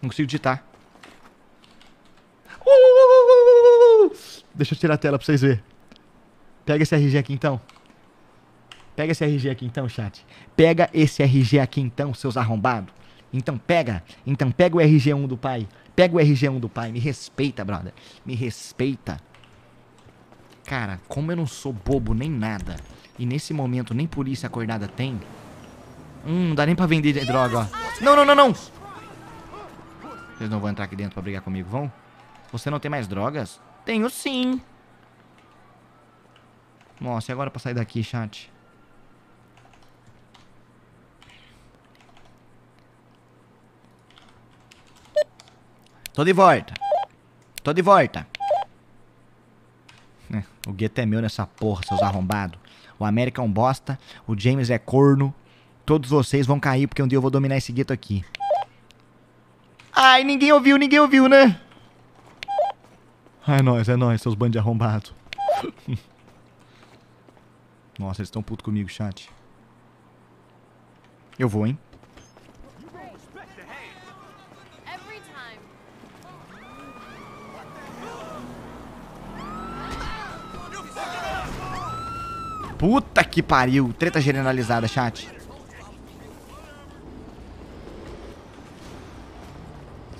Não consigo digitar. Uh! Deixa eu tirar a tela pra vocês verem. Pega esse RG aqui então. Pega esse RG aqui então, chat. Pega esse RG aqui então, seus arrombados. Então pega. Então pega o RG1 do pai. Pega o RG1 do pai. Me respeita, brother. Me respeita. Cara, como eu não sou bobo nem nada. E nesse momento nem polícia acordada tem. Hum, não dá nem pra vender droga, ó. Não, não, não, não. Vocês não vão entrar aqui dentro pra brigar comigo, vão? Você não tem mais drogas? Tenho sim. Nossa, e agora pra sair daqui, chat? Tô de volta. Tô de volta. É, o gueto é meu nessa porra, seus arrombados. O América é um bosta. O James é corno. Todos vocês vão cair porque um dia eu vou dominar esse gueto aqui. Ai, ninguém ouviu, ninguém ouviu, né? É nóis, é nóis, seus bandos arrombados. Nossa, eles estão putos comigo, chat. Eu vou, hein? Puta que pariu. Treta generalizada, chat.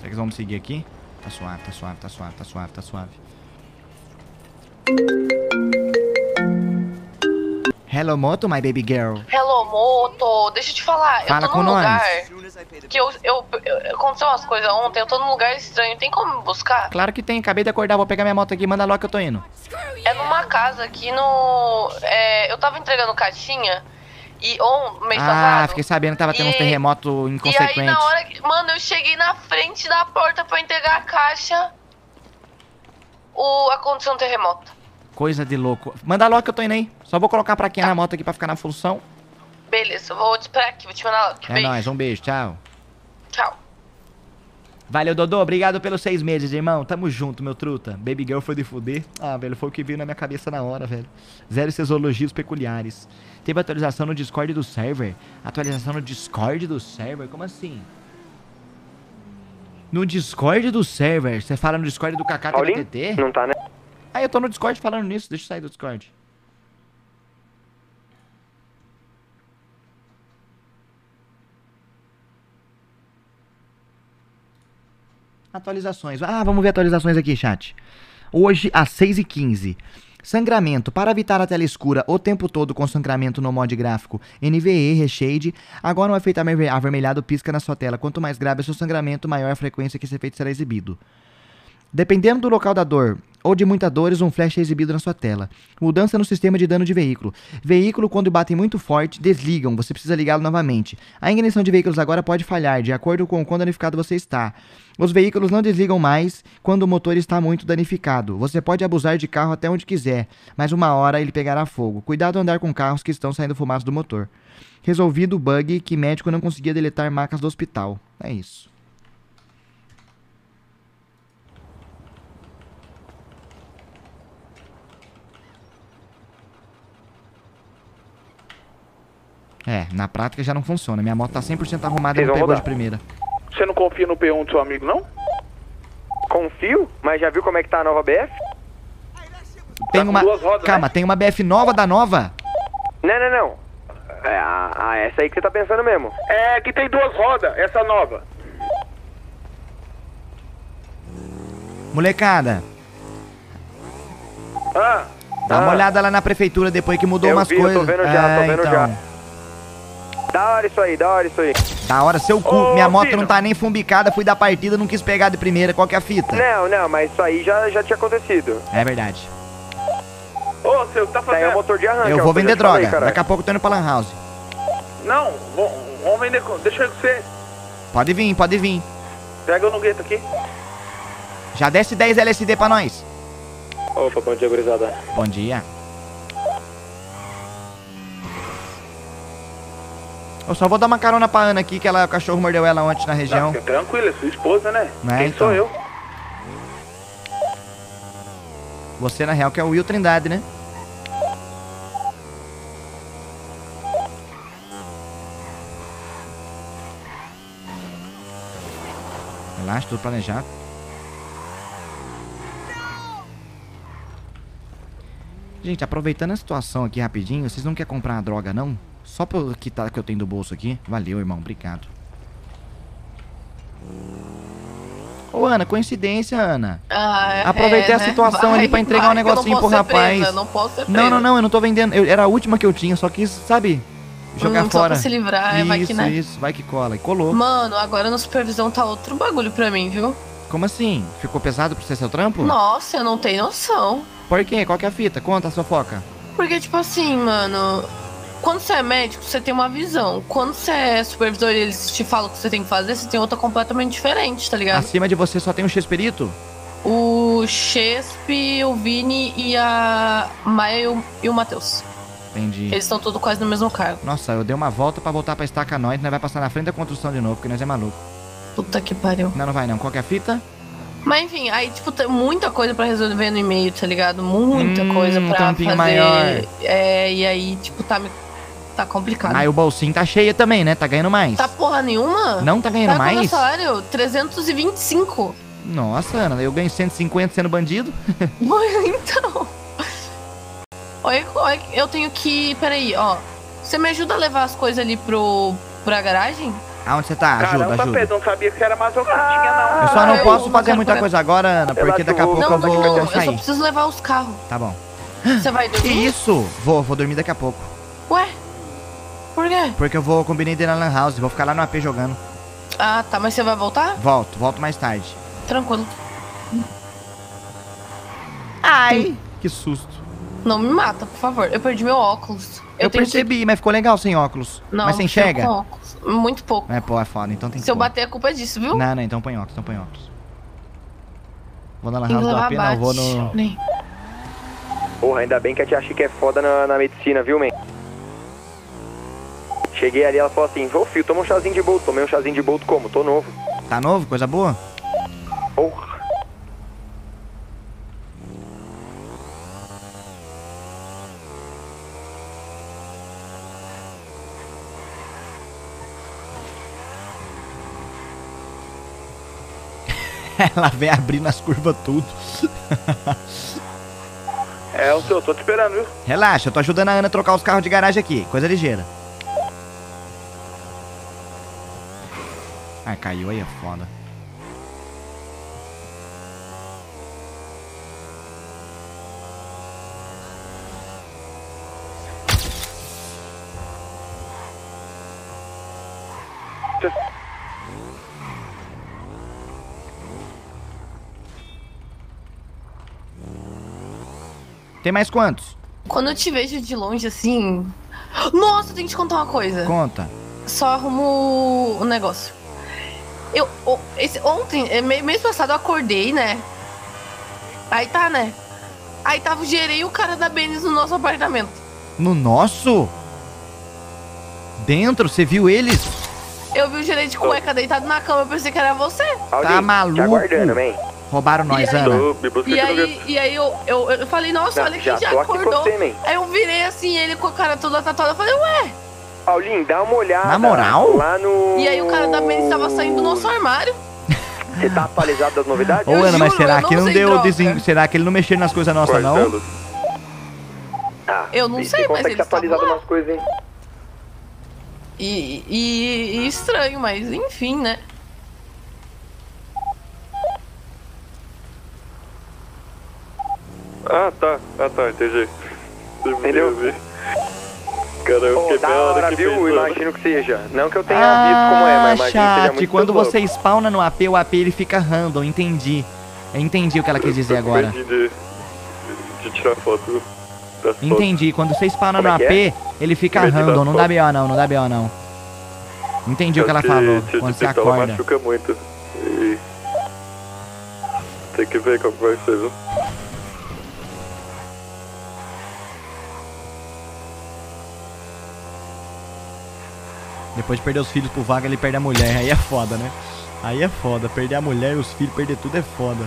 Será que eles vão me seguir aqui? Tá suave, tá suave, tá suave, tá suave, tá suave. Hello, Moto, my baby girl. Hello, moto. Deixa eu te falar. Fala eu tô com num nós. lugar que eu, eu, eu- Aconteceu umas coisas ontem. Eu tô num lugar estranho. Tem como me buscar? Claro que tem, acabei de acordar, vou pegar minha moto aqui, manda logo que eu tô indo. É numa casa aqui no. é, eu tava entregando caixinha e mês Ah, passado. fiquei sabendo que tava tendo E- terremotos E aí, na hora que. Mano, eu cheguei na frente da porta pra entregar a caixa. O, aconteceu um terremoto. Coisa de louco. Manda logo que eu tô indo aí. Só vou colocar pra quem na moto aqui pra ficar na função. Beleza, vou te esperar aqui, vou te mandar logo. É Beijo. nóis, um beijo, tchau. Tchau. Valeu, Dodô. Obrigado pelos seis meses, irmão. Tamo junto, meu truta. Baby Girl foi de fuder. Ah, velho, foi o que veio na minha cabeça na hora, velho. Zero seus elogios peculiares. Teve atualização no Discord do server? Atualização no Discord do server? Como assim? No Discord do server? Você fala no Discord do Paulinho? KKTT? Não tá, né? Ah, eu tô no Discord falando nisso. Deixa eu sair do Discord. Atualizações. Ah, vamos ver atualizações aqui, chat. Hoje, às 6h15. Sangramento. Para evitar a tela escura o tempo todo com sangramento no mod gráfico NVE, Reshade, agora um efeito averme- avermelhado pisca na sua tela. Quanto mais grave é seu sangramento, maior a frequência que esse efeito será exibido. Dependendo do local da dor ou de muitas dores, um flash é exibido na sua tela. Mudança no sistema de dano de veículo. Veículo, quando batem muito forte, desligam, você precisa ligá-lo novamente. A ignição de veículos agora pode falhar, de acordo com o quão danificado você está. Os veículos não desligam mais quando o motor está muito danificado. Você pode abusar de carro até onde quiser, mas uma hora ele pegará fogo. Cuidado ao andar com carros que estão saindo fumaça do motor. Resolvido o bug que médico não conseguia deletar marcas do hospital. É isso. É, na prática já não funciona. Minha moto tá 100% arrumada e não pegou de rodar. primeira. Você não confia no P1 do seu amigo, não? Confio, mas já viu como é que tá a nova BF? Tem com uma. duas rodas, Calma, né? tem uma BF nova da nova? Não, não, não. É, a, a- essa aí que você tá pensando mesmo. É, que tem duas rodas, essa nova. Molecada, Ah, dá uma Ah. olhada lá na prefeitura depois que mudou Eu umas vi, eu tô coisas. vendo já, tô É, vendo então. já. Da hora isso aí, da hora isso aí. Da hora, seu cu. Ô, Minha moto filho. não tá nem fumbicada, fui da partida, não quis pegar de primeira. Qual que é a fita? Não, não, mas isso aí já, já tinha acontecido. É verdade. ô, você tá Isso aí é o fazendo... motor de arranque. Eu é vou o vender falei, droga. Daqui a pouco eu tô indo pra Lan House. Não, vamos, vender... Deixa eu com você. Pode vir, pode vir. Pega eu no gueto aqui. Já desce 10 LSD pra nós. Opa, bom dia, gurizada. Bom dia. Eu só vou dar uma carona pra Ana aqui, que ela, o cachorro mordeu ela ontem na Não, região. fica tranquilo, é sua esposa, né? Não é, Quem então. sou eu? Você, na real, que é o Will Trindade, né? Relaxa, tudo planejado. Gente, aproveitando a situação aqui rapidinho, vocês não querem comprar uma droga, não? Só pelo que, tá, que eu tenho do bolso aqui. Valeu, irmão. Obrigado. Ô, Ana, coincidência, Ana. Ah, é, Aproveitei a né? situação ali pra entregar um que eu não negocinho pro ser presa, rapaz. não posso ser Não, presa. não, não, eu não tô vendendo. Eu- era a última que eu tinha, só quis, sabe, jogar Hum, só fora. pra se livrar, é, isso, vai que, né? isso, vai que cola. E colou. Mano, agora na supervisão tá outro bagulho pra mim, viu? Como assim? Ficou pesado pra você seu trampo? Nossa, eu não tenho noção. Por quê? Qual que é a fita? Conta a sua foca. Porque, tipo assim, mano, quando você é médico, você tem uma visão. Quando você é supervisor e eles te falam o que você tem que fazer, você tem outra completamente diferente, tá ligado? Acima de você só tem um X-Perito? O Chesp, o Vini e a Maia e o, e o Matheus. Entendi. Eles estão todos quase no mesmo cargo. Nossa, eu dei uma volta pra voltar pra estaca nós, nós vai passar na frente da construção de novo, porque nós é maluco. Puta que pariu. Não, não vai não. Qual que é a fita? Mas enfim, aí, tipo, tem muita coisa pra resolver no e-mail, tá ligado? Muita Hum, coisa pra fazer. maior. É, e aí, tipo, tá, me- tá complicado. Aí o bolsinho tá cheio também, né? Tá ganhando mais. Tá porra nenhuma? Não tá ganhando Sabe qual é o meu mais? salário? 325. Nossa, Ana, eu ganho 150 sendo bandido. então. Olha, olha, eu tenho que. Peraí, ó. Você me ajuda a levar as coisas ali pro. pra garagem? Aonde você tá? Ajuda, Caramba, ajuda. Pedro, não sabia que era masoquistinha, não. Eu só não eu posso fazer muita coisa agora, Ana, porque daqui a pouco não, eu vou não, eu só sair. preciso levar os carros. Tá bom. Você vai Que dormir? isso? Vou, vou dormir daqui a pouco. Ué? Por quê? Porque eu vou combinei de ir na Lan House, vou ficar lá no AP jogando. Ah, tá, mas você vai voltar? Volto, volto mais tarde. Tranquilo. Ai! Que susto. Não me mata, por favor. Eu perdi meu óculos. Eu, que- percebi, mas ficou legal sem óculos. Não, mas você enxerga? com óculos. Muito pouco. É, pô, é foda, então tem que Se eu pôr. bater, a culpa é disso, viu? Não, não, então põe óculos, então põe óculos. Vou na Lan que House do AP, não, vou no... Nem. Porra, ainda bem que a tia Chica é foda na, na medicina, viu, man? Cheguei ali, ela falou assim, ô filho, toma um chazinho de bolto. Tomei um chazinho de bolto como? Tô novo. Tá novo? Coisa boa? Porra. Ela vem abrindo as curvas tudo. É, o seu, tô te esperando, viu? Relaxa, eu tô ajudando a Ana a trocar os carros de garagem aqui. Coisa ligeira. Ah, caiu aí, é foda. Tem mais quantos? Quando eu te vejo de longe assim. Nossa, tenho que te contar uma coisa. Conta. Só arrumo o negócio. Eu. esse, ontem, é, mês passado, eu acordei, né? Aí tá, né? Aí tava o gerei e o cara da Benes no nosso apartamento. No nosso? Dentro? Você viu eles? Eu vi o gerei de cueca deitado na cama, eu pensei que era você. Aldinho, Tá maluco? Aguardando, man. Roubaram nós, E aí? Ana. E aí, e aí eu, eu, eu falei, nossa, Não, olha já quem já com acordou. você. Aí eu virei assim, ele com a cara toda tatuada. Eu falei, ué. Paulinho, dá uma olhada. Na moral? Lá no... E aí o cara da Benes tava saindo do nosso armário. Você tá atualizado das novidades? Ô, Eu Ana, mas será que não deu desen... Será que ele não mexeu nas coisas nossas, não? Ah, Eu não você sei, mas estavam lá. umas coisas, hein? E, e, e estranho, mas enfim, né? Ah, tá. Ah, tá, entendi. Entendeu? Cara, eu fiquei da bem hora, aqui viu? pensando. Imagino que seja. Não que eu tenha visto como é, mas imagino que seja Ah, chat, muito quando louco. você spawna no AP, o AP ele fica random, entendi. Eu entendi o que ela quis dizer agora. De, de tirar foto. Entendi, quando você spawna Como no é que AP, ele fica random, não dá. BO não, não dá BO não. Entendi o que ela falou, tiro quando de você acorda. machuca muito. E... Tem que ver como vai ser, viu? Depois de perder os filhos pro vaga, ele perde a mulher, aí é foda, né? Aí é foda, perder a mulher e os filhos, perder tudo é foda.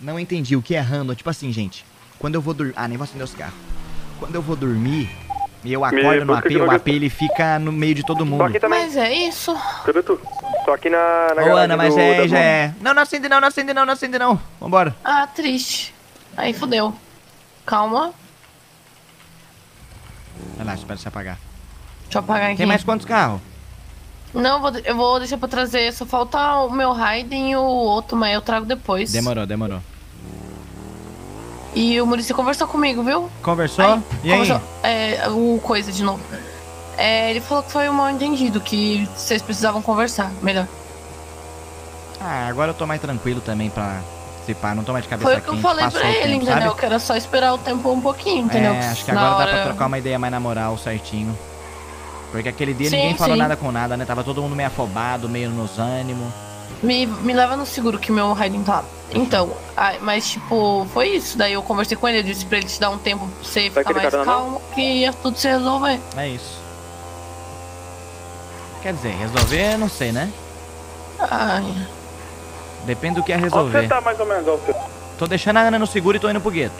Não entendi o que é random. Tipo assim, gente. Quando eu vou dormir. Ah, nem vou acender os carros. Quando eu vou dormir e eu acordo no AP, o AP ele fica no meio de todo mundo. Mas é isso. Cadê tu? Tô aqui na, na Ô, garagem Ana, mas do- é, já é. Não, não acende não, não acende não, não acende não. Vambora. Ah, triste. Aí fudeu. Calma. Relaxa, espera se apagar. Deixa eu apagar aqui. Tem mais quantos carros? Não, eu vou, eu vou deixar pra trazer. Só falta o meu Raiden e o outro, mas eu trago depois. Demorou, demorou. E o Muricy conversou comigo, viu? Conversou? Aí, e aí? conversou. É, o coisa de novo. É, ele falou que foi um mal entendido, que vocês precisavam conversar melhor. Ah, agora eu tô mais tranquilo também pra se pá, não tô mais de cabeça Foi o que eu falei pra ele, tempo, entendeu? sabe? Que era só esperar o tempo um pouquinho, entendeu? É, acho que agora dá pra trocar uma ideia mais na moral, certinho. Porque aquele dia Sim, ninguém falou sim. nada com nada, né? Tava todo mundo meio afobado, meio nos ânimos. Me, me leva no seguro que meu Raiden tá. Então, ai, mas tipo, foi isso. Daí eu conversei com ele, eu disse pra ele te dar um tempo pra você Vai ficar mais não? calmo, que ia tudo se resolver. É isso. Quer dizer, resolver, não sei, né? Ai, Depende do que é Onde resolver. você tá mais ou menos, Alfredo? Tô deixando a Ana no seguro e tô indo pro gueto.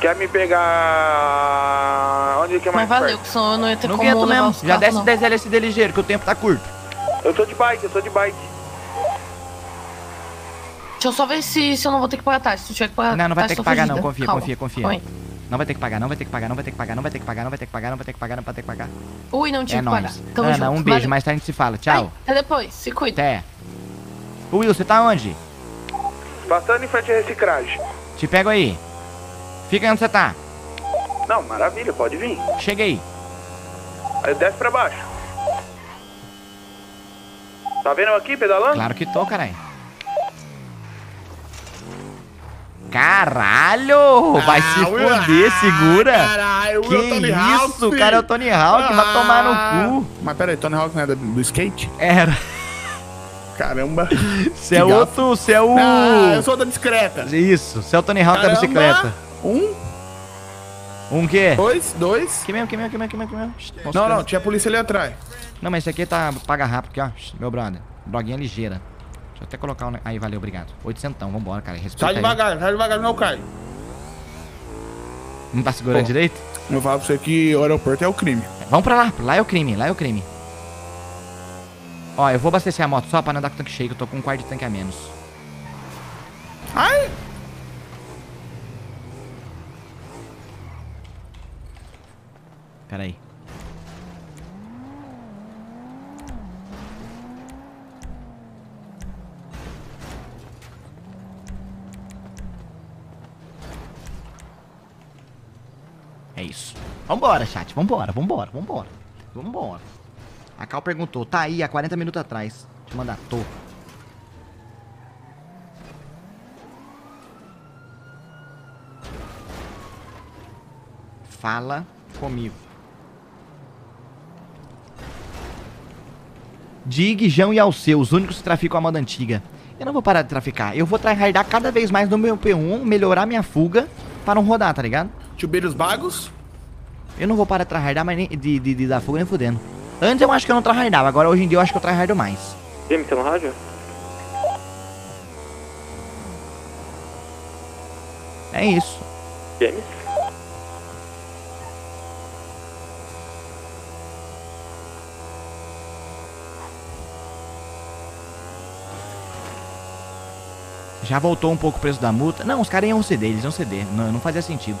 Quer me pegar... Onde que é mais mas valeu, perto? que senão eu não ia ter No como levar mesmo. Já desce não. 10 LSD ligeiro, que o tempo tá curto. Eu tô de bike, eu tô de bike. Deixa eu só ver se, se eu não vou ter que pagar taxa. Se eu tiver que pagar Não, não vai ter que pagar não, confia, confia, confia. Não vai ter que pagar, não vai ter que pagar, não vai ter que pagar, não vai ter que pagar, não vai ter que pagar, não vai ter que pagar, não vai ter que pagar. Ui, não tive É que pagar. Tamo Ana, junto. um beijo, Valeu. mais tarde a gente se fala. Tchau. Ai, até depois, se cuida. Até. Will, você tá onde? Passando em frente à reciclagem. Te pego aí. Fica aí onde você tá. Não, maravilha, pode vir. Cheguei. Aí desce pra baixo. Tá vendo eu aqui pedalando? Claro que tô, caralho. Caralho! Vai se foder, segura! Caralho, Que isso, o cara é o Tony Hawk, vai tomar no cu. Mas peraí, Tony Hawk não é do, skate? Era. Caramba. Você é outro, você é o. Ah, eu sou da discreta. Isso, você é o Tony Hawk da Caramba. bicicleta. Um, Um quê? dois, dois. Que mesmo, que mesmo, que mesmo, que mesmo, que mesmo. Não, mostrando. não, tinha polícia ali atrás. Não, mas esse aqui tá paga rápido aqui, ó. Meu brother. Droguinha ligeira. Deixa eu até colocar ne- Aí, valeu, obrigado. Oitocentão, vambora, cara. Respeita Sai aí. devagar, sai devagar, não cai. Não tá segurando Pô. direito? Eu vou falar pra você que o aeroporto é o crime. Vamos pra lá. Lá é o crime, lá é o crime. Ó, eu vou abastecer a moto só pra não andar com o tanque cheio, que eu tô com um quarto de tanque a menos. Ai! Pera aí. É isso. Vambora, chat. Vambora, vambora, vambora. Vambora. A Cal perguntou, tá aí há 40 minutos atrás. Eu mandar, tô. Fala comigo. Dig, Jão e Alceu, os únicos que traficam a moda antiga. Eu não vou parar de traficar. Eu vou tryhardar cada vez mais no meu P1, melhorar minha fuga para não rodar, tá ligado? Tibeiros Bagos. Eu não vou parar de tryhardar mais nem, de, de, de dar fuga nem fudendo. Antes eu acho que eu não tryhardava, agora hoje em dia eu acho que eu tryhardo mais. James, tá no rádio? É isso. James? Já voltou um pouco o preço da multa. Não, os caras iam ceder, eles iam ceder. Não, não fazia sentido.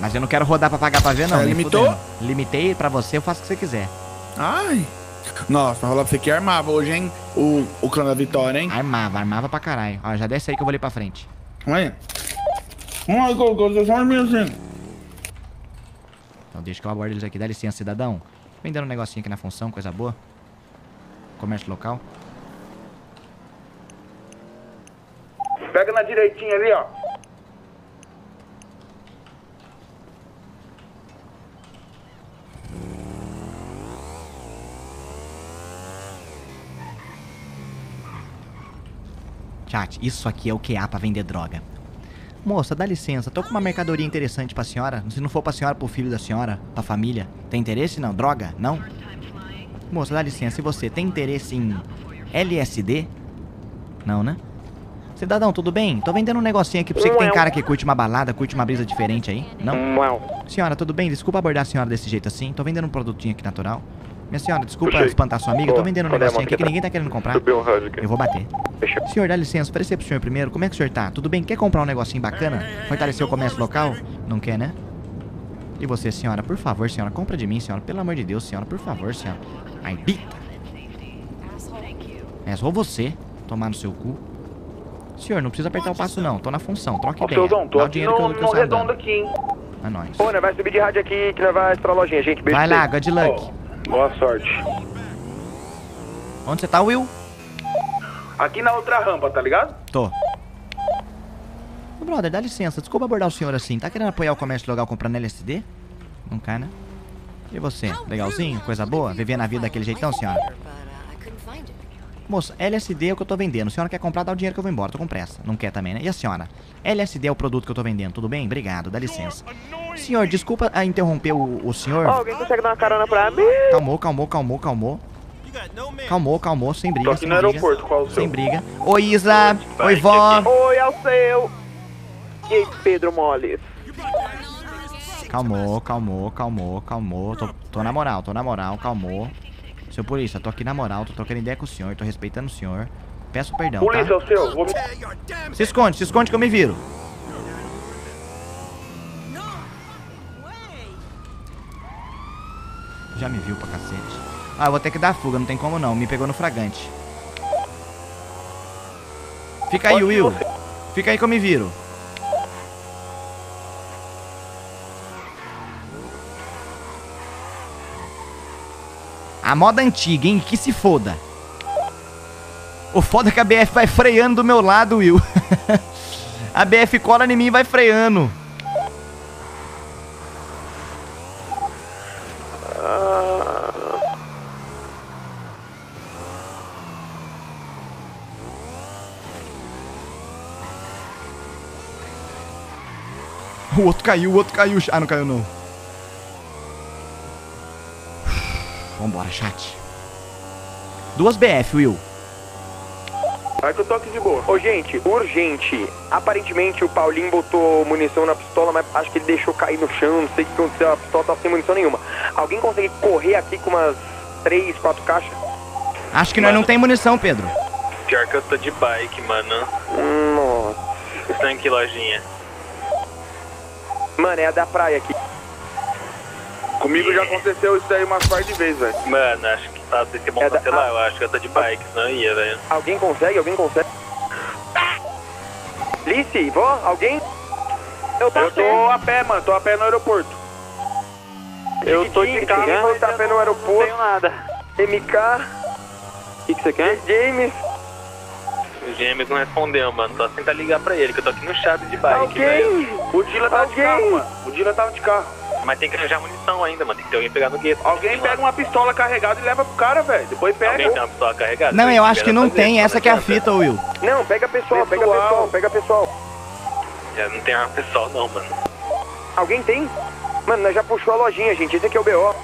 Mas eu não quero rodar pra pagar pra ver, não. É, limitou? fudendo. Limitei pra você, eu faço o que você quiser. Ai. Nossa, vai rolar pra você que armava hoje, hein? O, o clã da vitória, hein? Armava, armava pra caralho. Ó, já desce aí que eu vou ali pra frente. Olha. Vamos lá, colocou só um minutinho. Então deixa que eu aborde eles aqui. Dá licença, cidadão. Vendendo um negocinho aqui na função, coisa boa. Comércio local. Pega na direitinha ali, ó. Chat, isso aqui é o QA pra vender droga. Moça, dá licença, tô com uma mercadoria interessante pra senhora. Se não for pra senhora, pro filho da senhora, pra família. Tem interesse não? Droga? Não? Moça, dá licença, e você tem interesse em LSD? Não, né? Cidadão, tudo bem? Tô vendendo um negocinho aqui pra você que tem cara que curte uma balada, curte uma brisa diferente aí. Não? Senhora, tudo bem? Desculpa abordar a senhora desse jeito assim. Tô vendendo um produtinho aqui natural. Minha senhora, desculpa espantar sua amiga. Tô vendendo um negocinho aqui que ninguém tá querendo comprar. Eu vou bater. Senhor, dá licença, oferecer pro senhor primeiro. Como é que o senhor tá? Tudo bem? Quer comprar um negocinho bacana? Fortalecer o comércio local? Não quer, né? E você, senhora? Por favor, senhora, compra de mim, senhora. Pelo amor de Deus, senhora, por favor, senhora. Ai, bita. É só você tomar no seu cu. Senhor, não precisa apertar o passo, não. Tô na função. Troque Ô, ideia. Feuzão, tô Dá o aqui dinheiro que no, eu, que eu no redondo aqui, hein? É nóis. Pô, né, vai subir de rádio aqui que nós vai pra lojinha, gente. Beijo Vai lá, good luck. Boa sorte. Onde você tá, Will? Aqui na outra rampa, tá ligado? Tô. Ô, brother, dá licença. Desculpa abordar o senhor assim. Tá querendo apoiar o comércio local comprando LSD? Não quer, né? E você? Legalzinho? Coisa boa? Vivendo a vida daquele jeitão, senhora? Moça, LSD é o que eu tô vendendo. A senhora quer comprar, dá o dinheiro que eu vou embora. Tô com pressa. Não quer também, né? E a senhora? LSD é o produto que eu tô vendendo, tudo bem? Obrigado, dá licença. Senhor, desculpa ah, interromper o, o senhor. alguém consegue dar uma carona pra mim? Calmou, calmou, calmou, calmou. Calmou, calmou, sem briga, Tô aqui sem no briga. aeroporto, qual o seu? Sem briga. Oi, Isa. Oi, vó. Oi, é o seu. E aí, Pedro Moles? Calmou, calmou, calmou, calmou. Tô, tô na moral, tô na moral, calmou. Seu polícia, tô aqui na moral, tô trocando ideia com o senhor, tô respeitando o senhor. Peço perdão, Polícia, é tá? o seu. Vou me... Se esconde, se esconde que eu me viro. Já me viu pra cacete. Ah, eu vou ter que dar fuga, não tem como não. Me pegou no fragante. Fica aí, Will. Fica aí que eu me viro. Moda antiga, hein? Que se foda. O foda é que a BF vai freando do meu lado, Will. a BF cola em mim e vai freando. O outro caiu, o outro caiu. Ah, não caiu não. Vambora, chat. Duas BF, Will. Vai que eu tô aqui de boa. Ô, gente, urgente. Aparentemente o Paulinho botou munição na pistola, mas acho que ele deixou cair no chão. Não sei o que aconteceu. A pistola tá sem munição nenhuma. Alguém consegue correr aqui com umas três, quatro caixas? Acho que nós não tem munição, Pedro. Pior que eu tô de bike, mano. Nossa. Estão em que lojinha? Mano, é a da praia aqui. Comigo já aconteceu isso aí umas par de vezes, velho. Mano, acho que tá desse bom É da- cancelar. Eu acho que eu tô de bike, senão eu ia, velho. Alguém consegue? Alguém consegue? Lice, vó, alguém? Eu Eu tô a pé, mano. Tô a pé no aeroporto. Eu tô de carro, né? você tá pé no aeroporto. nada. MK, O que, que você quer? James, O James não respondeu, mano. Só tentar ligar pra ele, que eu tô aqui no chave de bike, velho. alguém? O Dila tava de carro, mano. O Dila tava de carro. Mas tem que arranjar munição ainda, mano. Tem que ter alguém pegar no gueto. Alguém pega uma pistola carregada e leva pro cara, velho. Depois pega. Alguém tem uma pistola carregada? Não, eu acho que não fazer, tem. Essa que é a fita, Will. Não, pega pessoal, pega Pessoal. pega pessoal. Já não tem arma pessoal, não, mano. Alguém tem? Mano, nós já puxou a lojinha, gente. Esse aqui é o BO.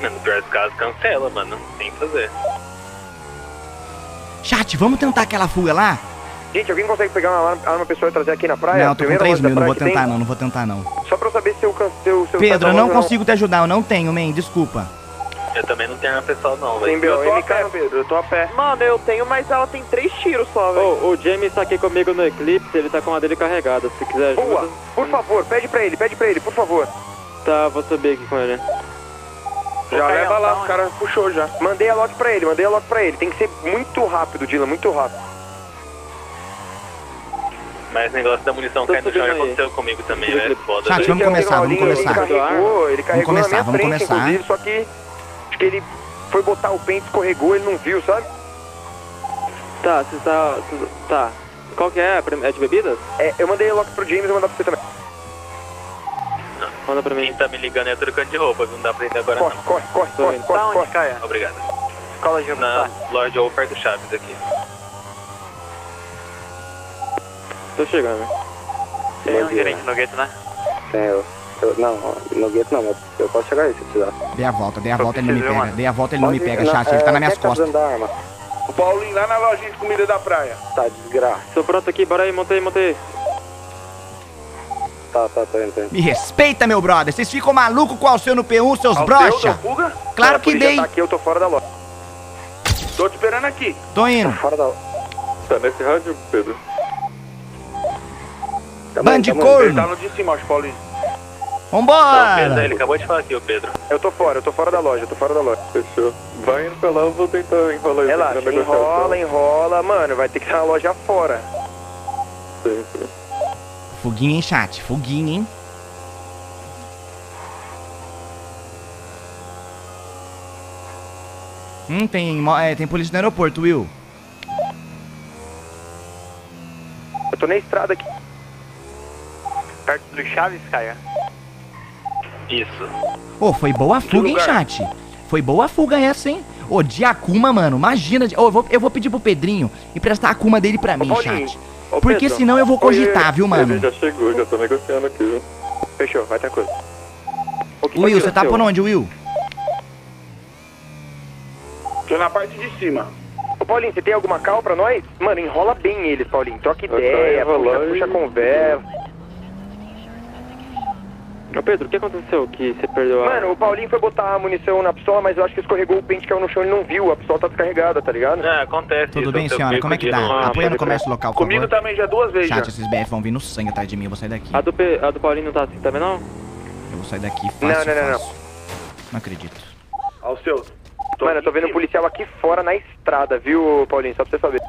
Mano, no pior dos casos, cancela, mano. Tem que fazer. Chat, vamos tentar aquela fuga lá? Gente, alguém consegue pegar uma arma, arma pessoal e trazer aqui na praia? não, eu tô com Primeira 3 loja da mil, não vou tentar tem? não, não vou tentar não. Só saber se eu can- se eu- se eu Pedro, eu saio não consigo te ajudar, eu não tenho, man, desculpa. Eu também não tenho arma pessoal, não, Tem velho. BO, Eu tô a MK. pé, Pedro. Eu tô a pé. Mano, eu tenho, mas ela tem três tiros só, velho. Ô, o James tá aqui comigo no Eclipse, ele tá com a dele carregada. Se quiser ajuda. Boa, por favor, pede pra ele, pede pra ele, por favor. Tá, vou subir aqui com ele. Já leva lá, os caras puxou já. Mandei a lock pra ele, mandei a lock pra ele. Tem que ser muito rápido, Dylan, muito rápido. Mas o negócio da munição cair no chão já aconteceu comigo também, velho. Foda. Chat, vamos começar, vamos começar. Ele carregou, ele carregou começar, na minha vamos frente, começar. só que acho que ele foi botar o pente, escorregou, ele não viu, sabe? Tá, você tá. Tá. Qual que é? É de bebidas? É, eu mandei lock pro James e vou mandar pra você também. Manda pra mim. Quem tá me ligando é trocando de roupa, não dá pra ir agora Corre, não. corre, corre, corre, indo. corre, corre. Caia? Obrigado. Qual loja Na tá? loja ou perto do Chaves aqui. Tô chegando. Tem um gerente no gueto, né? É, eu, eu, não, no gueto não, mas eu posso chegar aí se precisar. Dei a volta, dei a volta, ele não me pega. Dei a volta, ele não me pega, chat, ele é, tá nas minhas é tá costas. O Paulinho lá na lojinha de comida da praia. Tá, desgraça. Tô pronto aqui, bora aí, montei, montei. Tá, tá, tô indo. Me respeita, meu brother. Vocês ficam malucos com o seu no P1, seus brocha? fuga? Claro que dei. Tá aqui, eu tô fora da loja. Tô te esperando aqui. Tô indo. Fora da... Tá nesse rádio, Pedro? Bando de Ele tá corno. no de cima, acho, Paulinho. Não, Pedro, Vambora. ele acabou de falar aqui, o Pedro. Eu tô fora, eu tô fora da loja, eu tô fora da loja. Fechou. Vai indo pra lá, eu vou tentar enrolar Relaxa, enrola, enrola. Mano, vai ter que estar na loja fora. Sempre. Foguinho, hein, chat? Foguinho, hein? Hum, tem, é, tem polícia no aeroporto, Will. Eu tô na estrada aqui. Perto do Chaves, Caia. Isso. Ô, foi boa a fuga, hein, chat? Foi boa a fuga essa, hein? Ô, de Akuma, mano, imagina. de- Ô, eu, vou, eu vou pedir pro Pedrinho emprestar a Akuma dele pra mim, Paulinho. chat. Ô, Porque Pedro. senão eu vou cogitar, viu, mano? Já chegou, já tô negociando aqui, viu? Fechou, vai. O que Will, você tá por onde, Will? Tô na parte de cima. Ô Paulinho, você tem alguma cal pra nós? Mano, enrola bem eles, Paulinho. Troca ideia, puxa, puxa e- conversa. Ô Pedro, o que aconteceu que você perdeu a... Mano, o Paulinho foi botar a munição na pistola, mas eu acho que escorregou o pente que caiu no chão e não viu. A pistola tá descarregada, tá ligado? É, acontece Tudo isso, bem, senhora? Como é que tá? novo. Apoia no comércio local, por Comigo favor. também já duas vezes Chat, já. esses BF vão vir no sangue atrás de mim. Eu vou sair daqui. A do, Pe- a do Paulinho não tá assim também, não? Eu vou sair daqui fácil, Não, não, não, não. fácil. Não acredito. Ao seu. Mano, eu tô vendo um policial aqui fora na estrada, viu, Paulinho? Só pra você saber.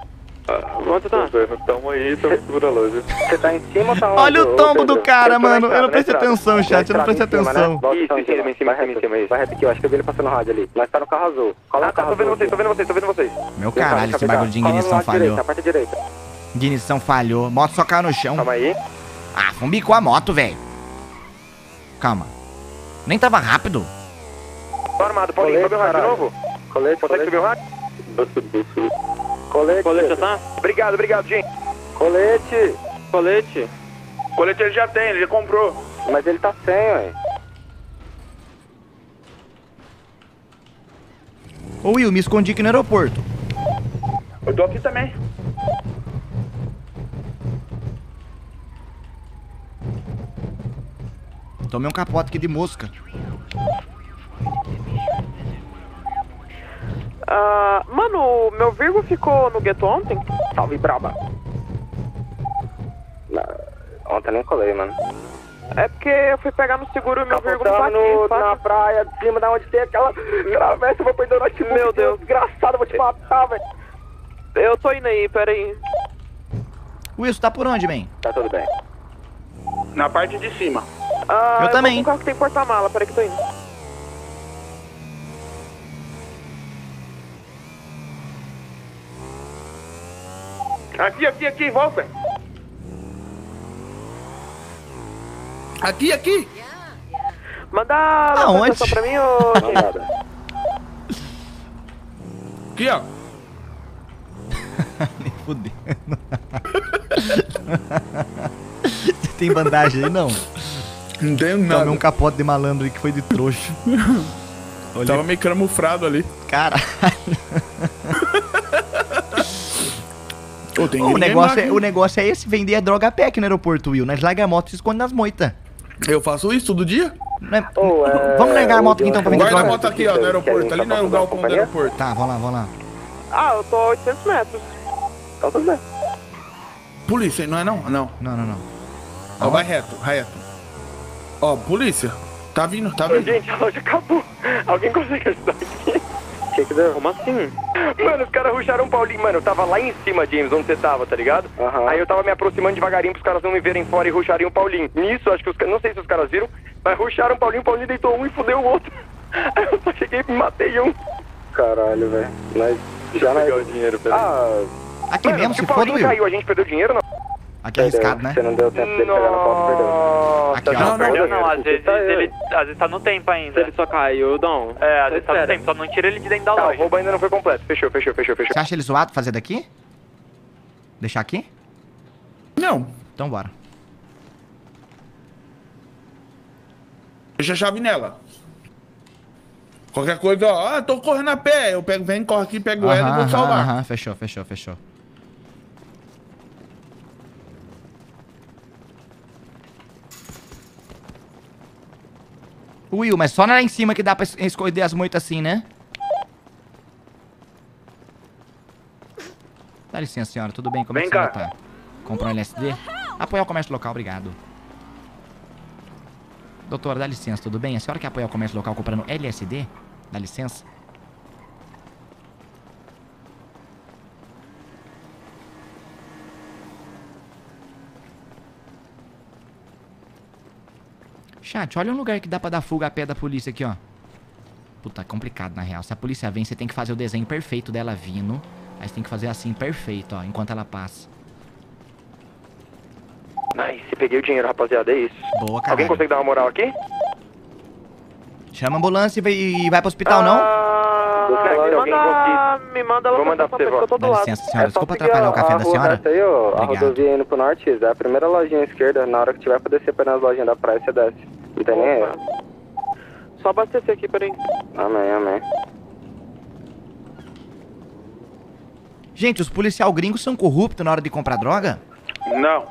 Onde você tá? Tamo aí, tamo segura a loja. Você tá em cima ou tá onde? Olha o tombo do cara, na mano. Eu não prestei atenção, chat. Eu não prestei né? atenção. Isso, em cima, em cima, vai em cima, em. Vai reto aqui, eu acho que eu vi ele passando no rádio ali. Nós tá no carro azul. Cola Ah, no tá, carro tô vendo vocês, tô vendo vocês, tô vendo vocês. Meu caralho, esse bagulho de ignição falhou. A parte direita. Ignição falhou. Moto só caiu no chão. Calma aí. Ah, fumbicou a moto, velho. Calma. Nem tava rápido. Tô armado, Paulinho. Sobe o rádio de novo. Colete, Consegue subir o rádio? Colete, Colete tá? Obrigado, obrigado, gente. Colete. Colete? Colete ele já tem, ele já comprou. Mas ele tá sem, ué. Ô, Will, me escondi aqui no aeroporto. Eu tô aqui também. Tomei um capote aqui de mosca. Ah, mano, meu Virgo ficou no gueto ontem? Salve, braba. Ontem nem colei, mano. É porque eu fui pegar no seguro e meu Virgo não tá aqui, Na praia, de cima da onde tem aquela travessa, eu vou perder o notebook. Meu Deus. Desgraçado, eu vou te matar, velho. Eu tô indo aí, peraí. Will, você tá por onde, man? Tá tudo bem. Na parte de cima. Ah, Eu também. Vou com um carro que tem porta-mala, peraí que eu tô indo. Aqui, aqui, aqui, volta. Aqui, aqui. Manda a Aonde? localização pra mim, ô... Aqui, ó. Nem fudendo. Você tem bandagem aí, não? Não tenho nada. Tomei um capote de malandro aí que foi de trouxa. Olhei, Tava meio camuflado ali. caralho. Ô, tem O negócio, é, o negócio é esse, vender droga a pé aqui no aeroporto, Will. Nós larga a moto e se esconde nas moitas. Eu faço isso todo dia? Não é- Ô, é, Vamos largar a moto aqui então pra vender Guarda a moto aqui, ó, no aeroporto. Ali não é o galpão do aeroporto. Tá, vamos lá, vamos lá. Ah, eu tô a 800 metros. Então tudo bem. Polícia, não é não? Não. Não, não, não. Ó, vai reto, reto. Ó, polícia. Tá vindo, tá vindo. Gente, a loja acabou. Alguém consegue ajudar aqui? O que que deu? Como assim? Mano, os caras rusharam o Paulinho. Mano, eu tava lá em cima, James, onde você tava, tá ligado? Aham. Aí eu tava me aproximando devagarinho pros caras não me verem fora e rusharem o Paulinho. Nisso, acho que os caras. Não sei se os caras viram, mas rusharam o Paulinho, o Paulinho deitou um e fudeu o outro. Aí eu só cheguei e matei um. Caralho, velho. Nós já nós... o dinheiro, peraí. Ah, Aqui Mano, mesmo, se se o foda, Paulinho Will. caiu, a gente perdeu dinheiro, não? Aqui é arriscado, né? Você não deu tempo dele pegar na foto, perdeu. Aqui, ó. Não, Perdeu não, às Tá vezes ele. Às vezes tá no tempo Se ainda. ele só caiu, Dom. É, às vezes tá no tempo, só não tira ele de dentro da Tá, o loja. roubo ainda não foi completo. Fechou, fechou, fechou, fechou. Você acha ele zoado fazer daqui? Deixar aqui? Não. Então bora. Deixa a chave nela. Qualquer coisa, ó, ah, tô correndo a pé. Eu pego, vem, corre aqui, pego ela e vou salvar. aham, aham, fechou, fechou, fechou. Will, mas só lá em cima que dá pra es- esconder as moitas assim, né? Dá licença, senhora. Tudo bem? Como é Vem que a senhora cá. tá? Comprou um LSD? Apoiar o comércio local, obrigado. Doutora, dá licença, tudo bem? A senhora quer apoiar o comércio local comprando LSD? Dá licença? Chat, olha um lugar que dá pra dar fuga a pé da polícia aqui, ó. Puta, é complicado na real. Se a polícia vem, você tem que fazer o desenho perfeito dela vindo. Aí você tem que fazer assim, perfeito, ó, enquanto ela passa. Nice, peguei o dinheiro, rapaziada, é isso. Boa, Alguém caralho. consegue dar uma moral aqui? Chama a ambulância e vai, e vai pro hospital, não? Ah, Consegue, me manda, me manda a Vou mandar pra você, vó. Dá licença, senhora. Desculpa atrapalhar o café da senhora. Aí, ó, a rodovia indo pro norte, é a primeira lojinha esquerda. Na hora que tiver pra descer pra nas lojinhas da praia, você desce. Não tem nem. Só abastecer aqui, peraí. Amém, amém. Gente, os policial gringos são corruptos na hora de comprar droga? Não.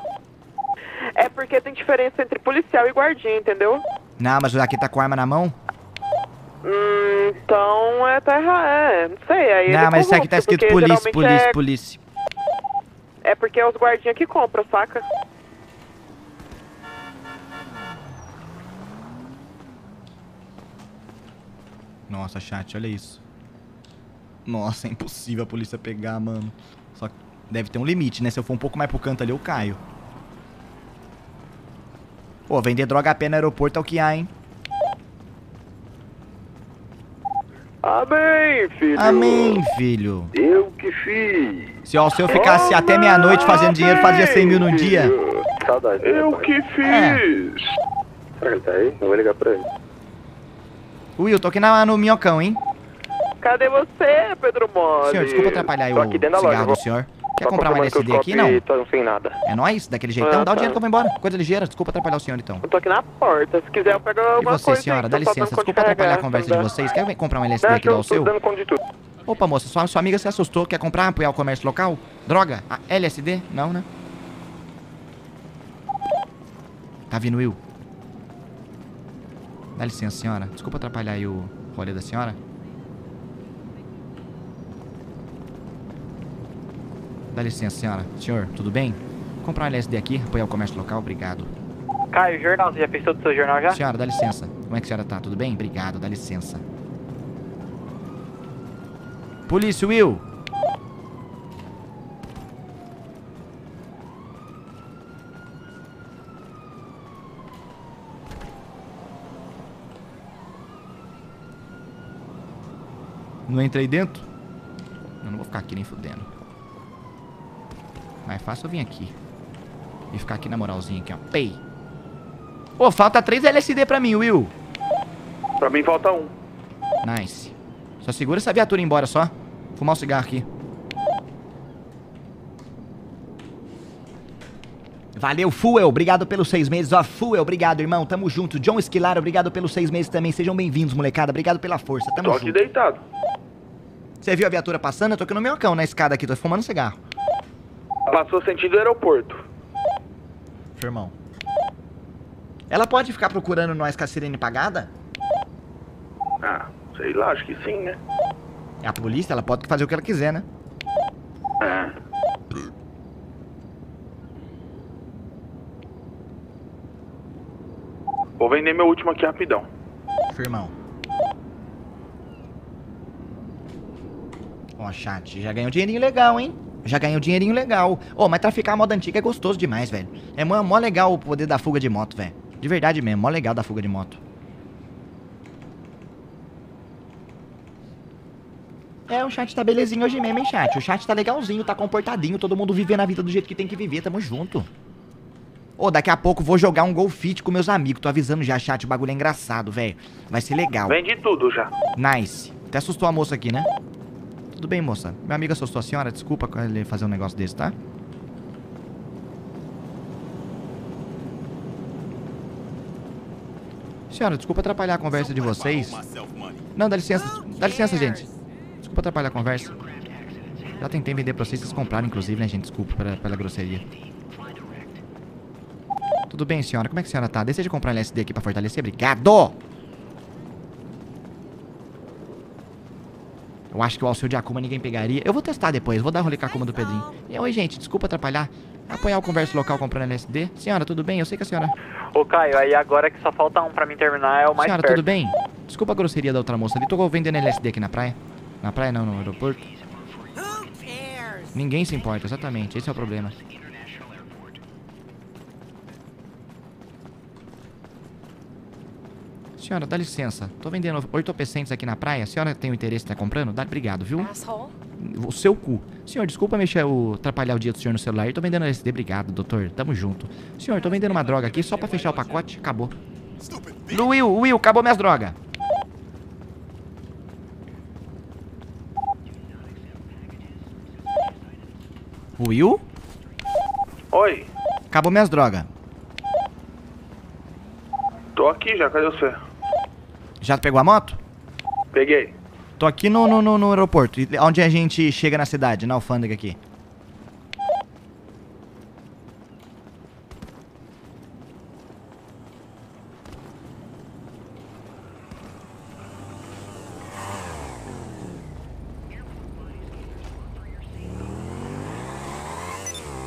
É porque tem diferença entre policial e guardinha, entendeu? Não, mas o daqui tá com arma na mão? Hum, então é, errado. É, não sei. Aí não, é mas isso aqui tá escrito polícia, polícia, é, polícia. É porque é os guardinhas que compram, saca? Nossa, chat, olha isso. Nossa, é impossível a polícia pegar, mano. Só que deve ter um limite, né? Se eu for um pouco mais pro canto ali, eu caio. Pô, vender droga a pé no aeroporto é o que há, hein? Amém, filho. Amém, filho. Eu que fiz. Se, ó, se eu ficasse até meia-noite fazendo dinheiro, fazia 100 mil num dia. Saudade. Eu que fiz. Será que ele tá aí? Eu vou ligar pra ele. Will, tô aqui na, no minhocão, hein? Cadê você, Pedro Mole? Senhor, desculpa atrapalhar Tô o aqui dentro da cigarro loja, do senhor. Quer comprar um LSD aqui, não? Estão sem nada. É nóis? Daquele jeitão? Ah, Dá o tá. dinheiro que eu vou embora. Coisa ligeira. Desculpa atrapalhar o senhor, então. Eu tô aqui na porta. Se quiser, eu pego E alguma você, coisa. senhora? Dá licença. Desculpa atrapalhar a carregar, conversa de vocês. Quer comprar um LSD Não, aqui igual o seu? dando conta de tudo. Opa, moça, sua, sua amiga se assustou. Quer comprar, apoiar o comércio local? Droga? Ah, LSD? Não, né? Tá vindo, Will? Dá licença, senhora. Desculpa atrapalhar aí o rolê da senhora. Dá licença, senhora. Senhor, tudo bem? Comprar um LSD aqui, apoiar o comércio local, obrigado. Caio, jornal, você já fez todo o seu jornal já? Senhora, dá licença. Como é que a senhora tá? Tudo bem? Obrigado, dá licença. Polícia, Will! Não entrei dentro? Eu não vou ficar aqui nem fudendo. Mais fácil eu vir aqui. E ficar aqui na moralzinha aqui, ó. Pei! Pô, falta 3 LSD pra mim, Will. Pra mim falta um. Nice. Só segura essa viatura embora só. Fumar um cigarro aqui. Valeu, Fuel. Obrigado pelos seis meses. Ó, Fuel, obrigado, irmão. Tamo junto. John Esquilar, obrigado pelos seis meses também. Sejam bem-vindos, molecada. Obrigado pela força. Tamo Tô aqui junto. deitado. Você viu a viatura passando? Eu tô aqui no meu cão, na escada aqui. Tô fumando cigarro. Passou sentido aeroporto. Firmão. Ela pode ficar procurando nós com a sirene pagada? Ah, sei lá, acho que sim, né? É a polícia, ela pode fazer o que ela quiser, né? É. Vou vender meu último aqui rapidão. Firmão. Ó, chat, já ganhou dinheirinho legal, hein? Já ganhou dinheirinho legal. Ô, mas traficar a moda antiga é gostoso demais, velho. É mó, mó legal o poder da fuga de moto, velho. De verdade mesmo, mó legal da fuga de moto. É, o chat tá belezinho hoje mesmo, hein, chat? O chat tá legalzinho, tá comportadinho, todo mundo vivendo a vida do jeito que tem que viver, tamo junto. Ô, daqui a pouco vou jogar um golfite com meus amigos, tô avisando já, chat, o bagulho é engraçado, velho. Vai ser legal. Vendi tudo já. Nice. Até assustou a moça aqui, né? Tudo bem, moça. Meu amigo assustou a senhora. Desculpa ele fazer um negócio desse, tá? Senhora, desculpa atrapalhar a conversa de vocês. Não, dá licença. Dá licença, gente. Desculpa atrapalhar a conversa. Já tentei vender pra vocês, vocês compraram, inclusive, né, gente? Desculpa pela, pela grosseria. Tudo bem, senhora? Como é que a senhora tá? Deseja comprar LSD aqui pra fortalecer? Obrigado! Eu acho que o auxílio de Akuma ninguém pegaria. Eu vou testar depois, vou dar um rolê com a Akuma do Pedrinho. E, Oi, gente, desculpa atrapalhar. Apoiar o converso local comprando LSD. Senhora, tudo bem? Eu sei que a senhora... Ô, Caio, aí agora que só falta um pra mim terminar é o mais senhora, perto. tudo bem? Desculpa a grosseria da outra moça ali. Tô vendendo LSD aqui na praia. Na praia não, no aeroporto. Ninguém se importa, exatamente. Esse é o problema. Senhora, dá licença. Tô vendendo ortopecentes aqui na praia. A senhora tem o interesse em estar comprando? Dá, obrigado, viu? Asshole. O seu cu. Senhor, desculpa mexer o atrapalhar o dia do senhor no celular. Eu tô vendendo LSD, obrigado, doutor. Tamo junto. Senhor, tô vendendo uma droga aqui só pra fechar o pacote. Acabou. Will, Will, acabou minhas drogas. Will? Oi, Acabou minhas drogas. tô aqui já, cadê você? Já pegou a moto? Peguei. Tô aqui no, no, no, no aeroporto. E Onde a gente chega na cidade, na alfândega aqui.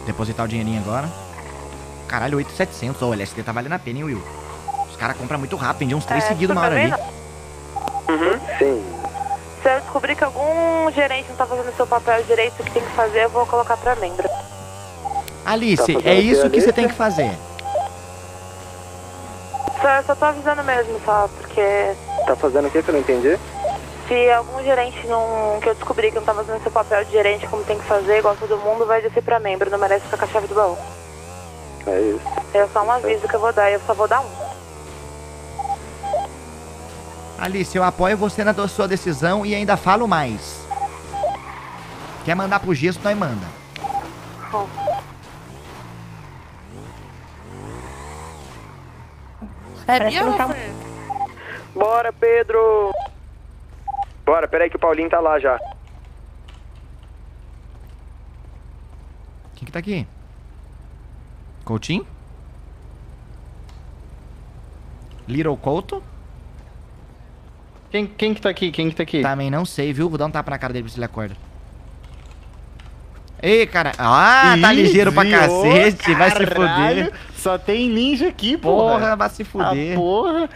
Depositar o dinheirinho agora. Caralho, 8,700. Ó, o LSD tá valendo a pena, hein, Will? Os caras compram muito rápido, vendiam uns três É, seguidos uma hora ali. Sim. Se eu descobrir que algum gerente não tá fazendo seu papel direito, o que tem que fazer, eu vou colocar pra membro. Alice, Tá é isso que você tem que fazer. Só, eu só tô avisando mesmo, só, porque Tá fazendo o que que eu não entendi? se algum gerente não. que eu descobrir que não tá fazendo seu papel de gerente como tem que fazer, igual todo mundo, vai descer pra membro, não merece ficar com a chave do baú. É isso. É só um aviso que eu vou dar, eu só vou dar um. Alice, eu apoio você na sua decisão e ainda falo mais. Quer mandar pro gesto, nós manda. É não tá-. Bora, Pedro! Bora, peraí que o Paulinho tá lá já. Quem que tá aqui? Coutinho? Little Couto? Quem, quem que tá aqui? Quem que tá aqui? Também não sei, viu? Vou dar um tapa na cara dele pra ver se ele acorda. Ei, cara. Ah, tá Ih, ligeiro pra cacete. Vai se caralho. fuder. Só tem ninja aqui, porra. Porra, vai se fuder. Ah, porra.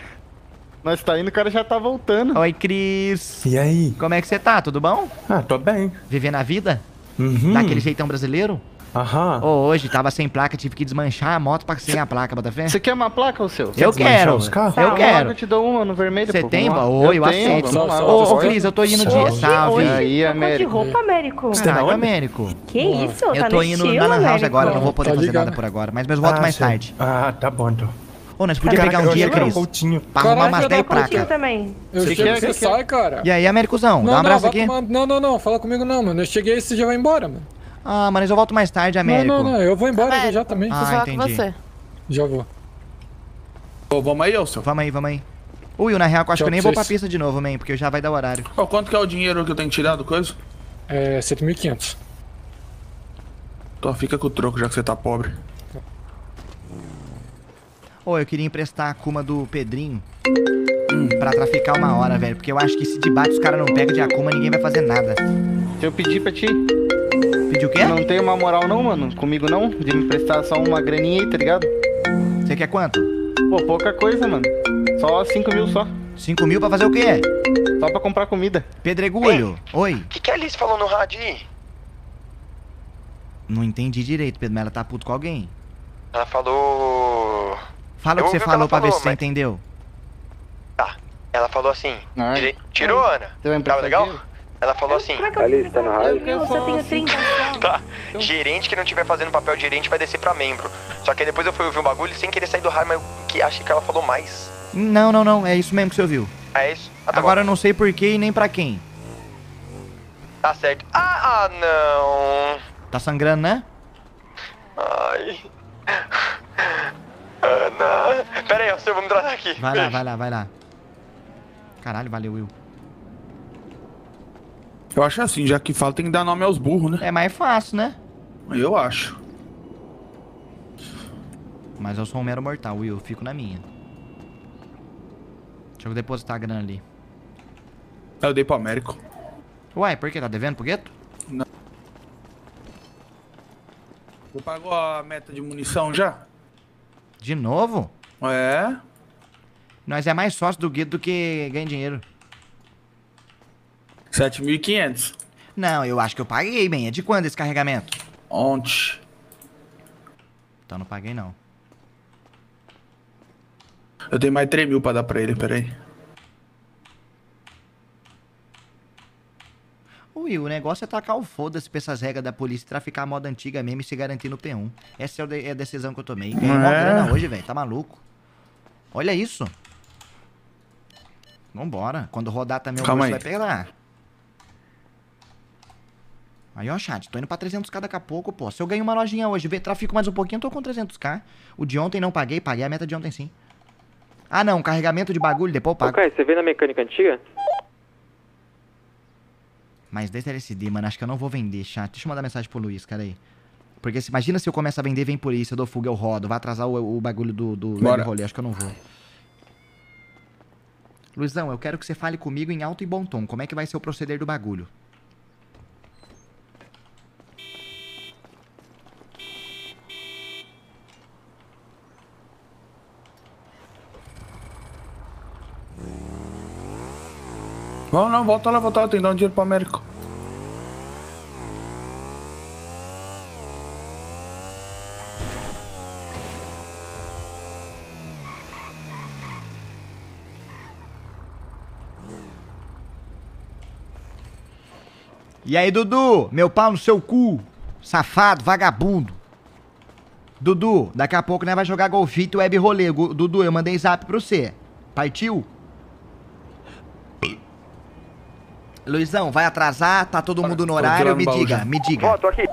Nós tá indo, o cara já tá voltando. Oi, Cris. E aí? Como é que você tá? Tudo bom? Ah, tô bem. Vivendo a vida? Uhum. Daquele jeitão brasileiro? Aham. Ô, hoje tava sem placa, tive que desmanchar a moto pra sem a placa, bota fé? Você quer uma placa, ô seu? Eu quero, os carros? eu Vamos lá, quero. Eu te dou uma no vermelho, Você tem? Oi, eu aceito. Ô, ô, Cris, eu tô indo de salve. Aí, Américo. Caralho, onde? Américo. Que isso? Eu tô indo na Lan House agora, não vou poder Tá fazer nada por agora, mas eu volto Ah, mais tarde. Ah, tá bom, então. Ô, nós podíamos pegar um eu dia, Cris, Coutinho. pra arrumar umas filho da 10 puta. placas. também. Eu Você cheguei, quer- você você sai, cara. E aí, Américozão, dá um abraço aqui. Não, não, não, fala comigo não, mano. Eu cheguei e você já vai embora, mano. Ah, mas eu volto mais tarde, Américo. Não, não, não, eu vou embora Américo, já também. Ah, falar com entendi. você. Já vou. Ô, vamos aí, seu. Vamos aí, vamos aí. Ui, na real, eu acho que eu nem vou pra pista de novo, man, porque já vai dar o horário. Ô, quanto que é o dinheiro que eu tenho que tirar do coisa? É 7.500. Então fica com o troco, já que você tá pobre. Ô, eu queria emprestar a Akuma do Pedrinho pra traficar uma hora, velho, porque eu acho que se debate os caras não pegam de Akuma, ninguém vai fazer nada. Se eu pedir pra ti, o quê? não tem uma moral não, mano? Comigo não? De me emprestar só uma graninha aí, tá ligado? Você quer quanto? Pô, pouca coisa, mano. Só 5 mil só. 5 mil pra fazer o quê? Só pra comprar comida. Pedregulho. Oi. O que, que a Alice falou no rádio aí? Não entendi direito, Pedro, mas ela tá puto com alguém. Ela falou. Fala Eu o que você que falou ela pra ver falou, se você entendeu. Ela falou assim. Dire- Tirou, Ana? Tava legal? dinheiro? Ela falou assim. Alice, tá no rádio? Eu só tenho 30 Tá. Gerente que não tiver fazendo papel de gerente vai descer pra membro. Só que aí depois eu fui ouvir um bagulho sem querer sair do raio, mas eu que achei que ela falou mais. Não, não, não. É isso mesmo que você ouviu. É isso? Ah, tá Agora eu bom. não sei porquê e nem pra quem. Tá certo. Ah, ah, não. Tá sangrando, né? Ai. Ana. Pera aí, eu vou me tratar aqui. Vai lá, vai lá, vai lá. Caralho, valeu, Will. Eu acho assim, já que fala, tem que dar nome aos burros, né? É mais fácil, né? Eu acho. Mas eu sou um mero mortal, Will. Eu fico na minha. Deixa eu depositar a grana ali. Eu dei pro Américo. Uai, por que? Tá devendo pro gueto? Não. Você pagou a meta de munição já? De novo? É. Nós é mais sócio do gueto do que ganha dinheiro. 7.500. Não, eu acho que eu paguei, bem. É de quando esse carregamento? Ontem. Então não paguei, não. Eu tenho mais 3 mil pra dar pra ele, peraí. Will, o negócio é tacar o foda-se pra essas regras da polícia e traficar a moda antiga mesmo e se garantir no P1. Essa é o é a decisão que eu tomei. Ganhei mó É. grana hoje, velho. Tá maluco? Olha isso. Vambora. Quando rodar também o Calma bolso aí. vai pegar. Aí, ó, chat, tô indo pra 300k daqui a pouco, pô. Se eu ganho uma lojinha hoje, vê, trafico mais um pouquinho, eu tô com 300k. O de ontem não paguei, paguei a meta de ontem sim. Ah, não, carregamento de bagulho, depois eu pago. Ô, Kai, você veio na mecânica antiga? Mas desse LSD, mano, acho que eu não vou vender, chat. Deixa eu mandar mensagem pro Luiz, cara aí. Porque se, imagina se eu começo a vender, vem polícia, eu dou fuga, eu rodo. Vai atrasar o, o bagulho do, do rolê, acho que eu não vou. Luizão, eu quero que você fale comigo em alto e bom tom. Como é que vai ser o proceder do bagulho? Não, não, volta lá, volta lá, tem que dar um dinheiro pro Américo. E aí, Dudu? Meu pau no seu cu. Safado, vagabundo. Dudu, daqui a pouco nós vai jogar golfito web rolê. Dudu, eu mandei zap pra você. Partiu? Luizão, vai atrasar? Tá todo mundo no horário? Me diga, me diga. Ó, tô aqui.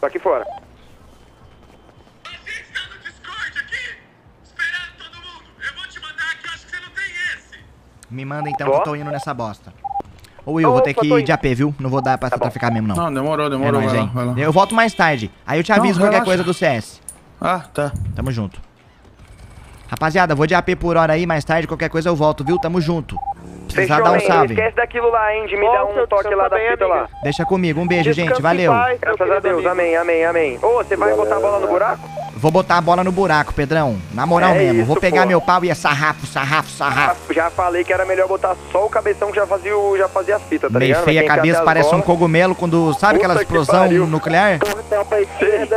Tô aqui fora. Me manda então que eu tô indo nessa bosta. Ô Will, vou ter que ir de AP, viu? Não vou dar pra Tá traficar mesmo, não. Não, demorou, é demorou, nóis, vai lá, vai lá. Eu volto mais tarde. Aí eu te Não, aviso qualquer relaxa. coisa do CS. Ah, tá. Tamo junto. Rapaziada, vou de AP por hora aí, mais tarde qualquer coisa eu volto, viu? Tamo junto. Precisar dar um salve. Esquece daquilo lá, hein, de me dar um toque lá da fita lá. Deixa comigo, um beijo, gente. Valeu. Graças a Deus, amém, amém, amém. Ô, você vai botar a bola no buraco? Vou botar a bola no buraco, Pedrão. Na moral É mesmo. isso, vou pegar pô. meu pau e é sarrafo, sarrafo, sarrafo. Já falei que era melhor botar só o cabeção que já fazia, o- já fazia as fitas, tá Meio ligado? feia a cabeça, parece um cogumelo quando. Sabe aquela Puta que explosão nuclear? Portão pra esquerda.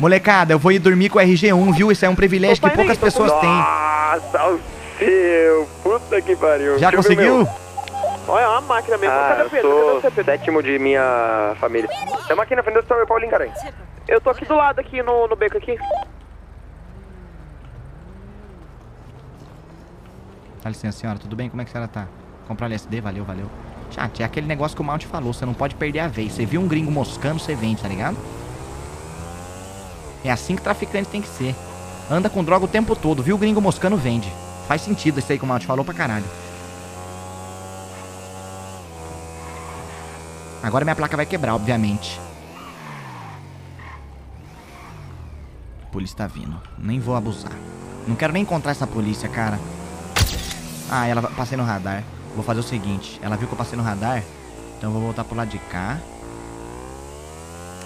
Molecada, eu vou ir dormir com o RG1, viu? Isso é um privilégio que poucas pessoas têm. Nossa, o seu. Puta que pariu. Já Deixa conseguiu? Olha, é uma máquina mesmo. Ah, Cadê o Pedro? Cadê Pedro? sétimo de minha família. Estamos aqui na frente do Story Paulinho, caralho. Eu tô aqui do lado, aqui no, no beco aqui. Dá licença, senhora, tudo bem? Como é que a senhora tá? Comprar LSD, valeu, valeu. Chat, é aquele negócio que o Mount falou, você não pode perder a vez. Você viu um gringo moscando, você vende, tá ligado? É assim que traficante tem que ser. Anda com droga o tempo todo, viu o gringo moscando, vende. Faz sentido isso aí que o Mount falou pra caralho. Agora minha placa vai quebrar, obviamente. A polícia tá vindo. Nem vou abusar. Não quero nem encontrar essa polícia, cara. Ah, ela passei no radar. Vou fazer o seguinte, ela viu que eu passei no radar, então eu vou voltar pro lado de cá.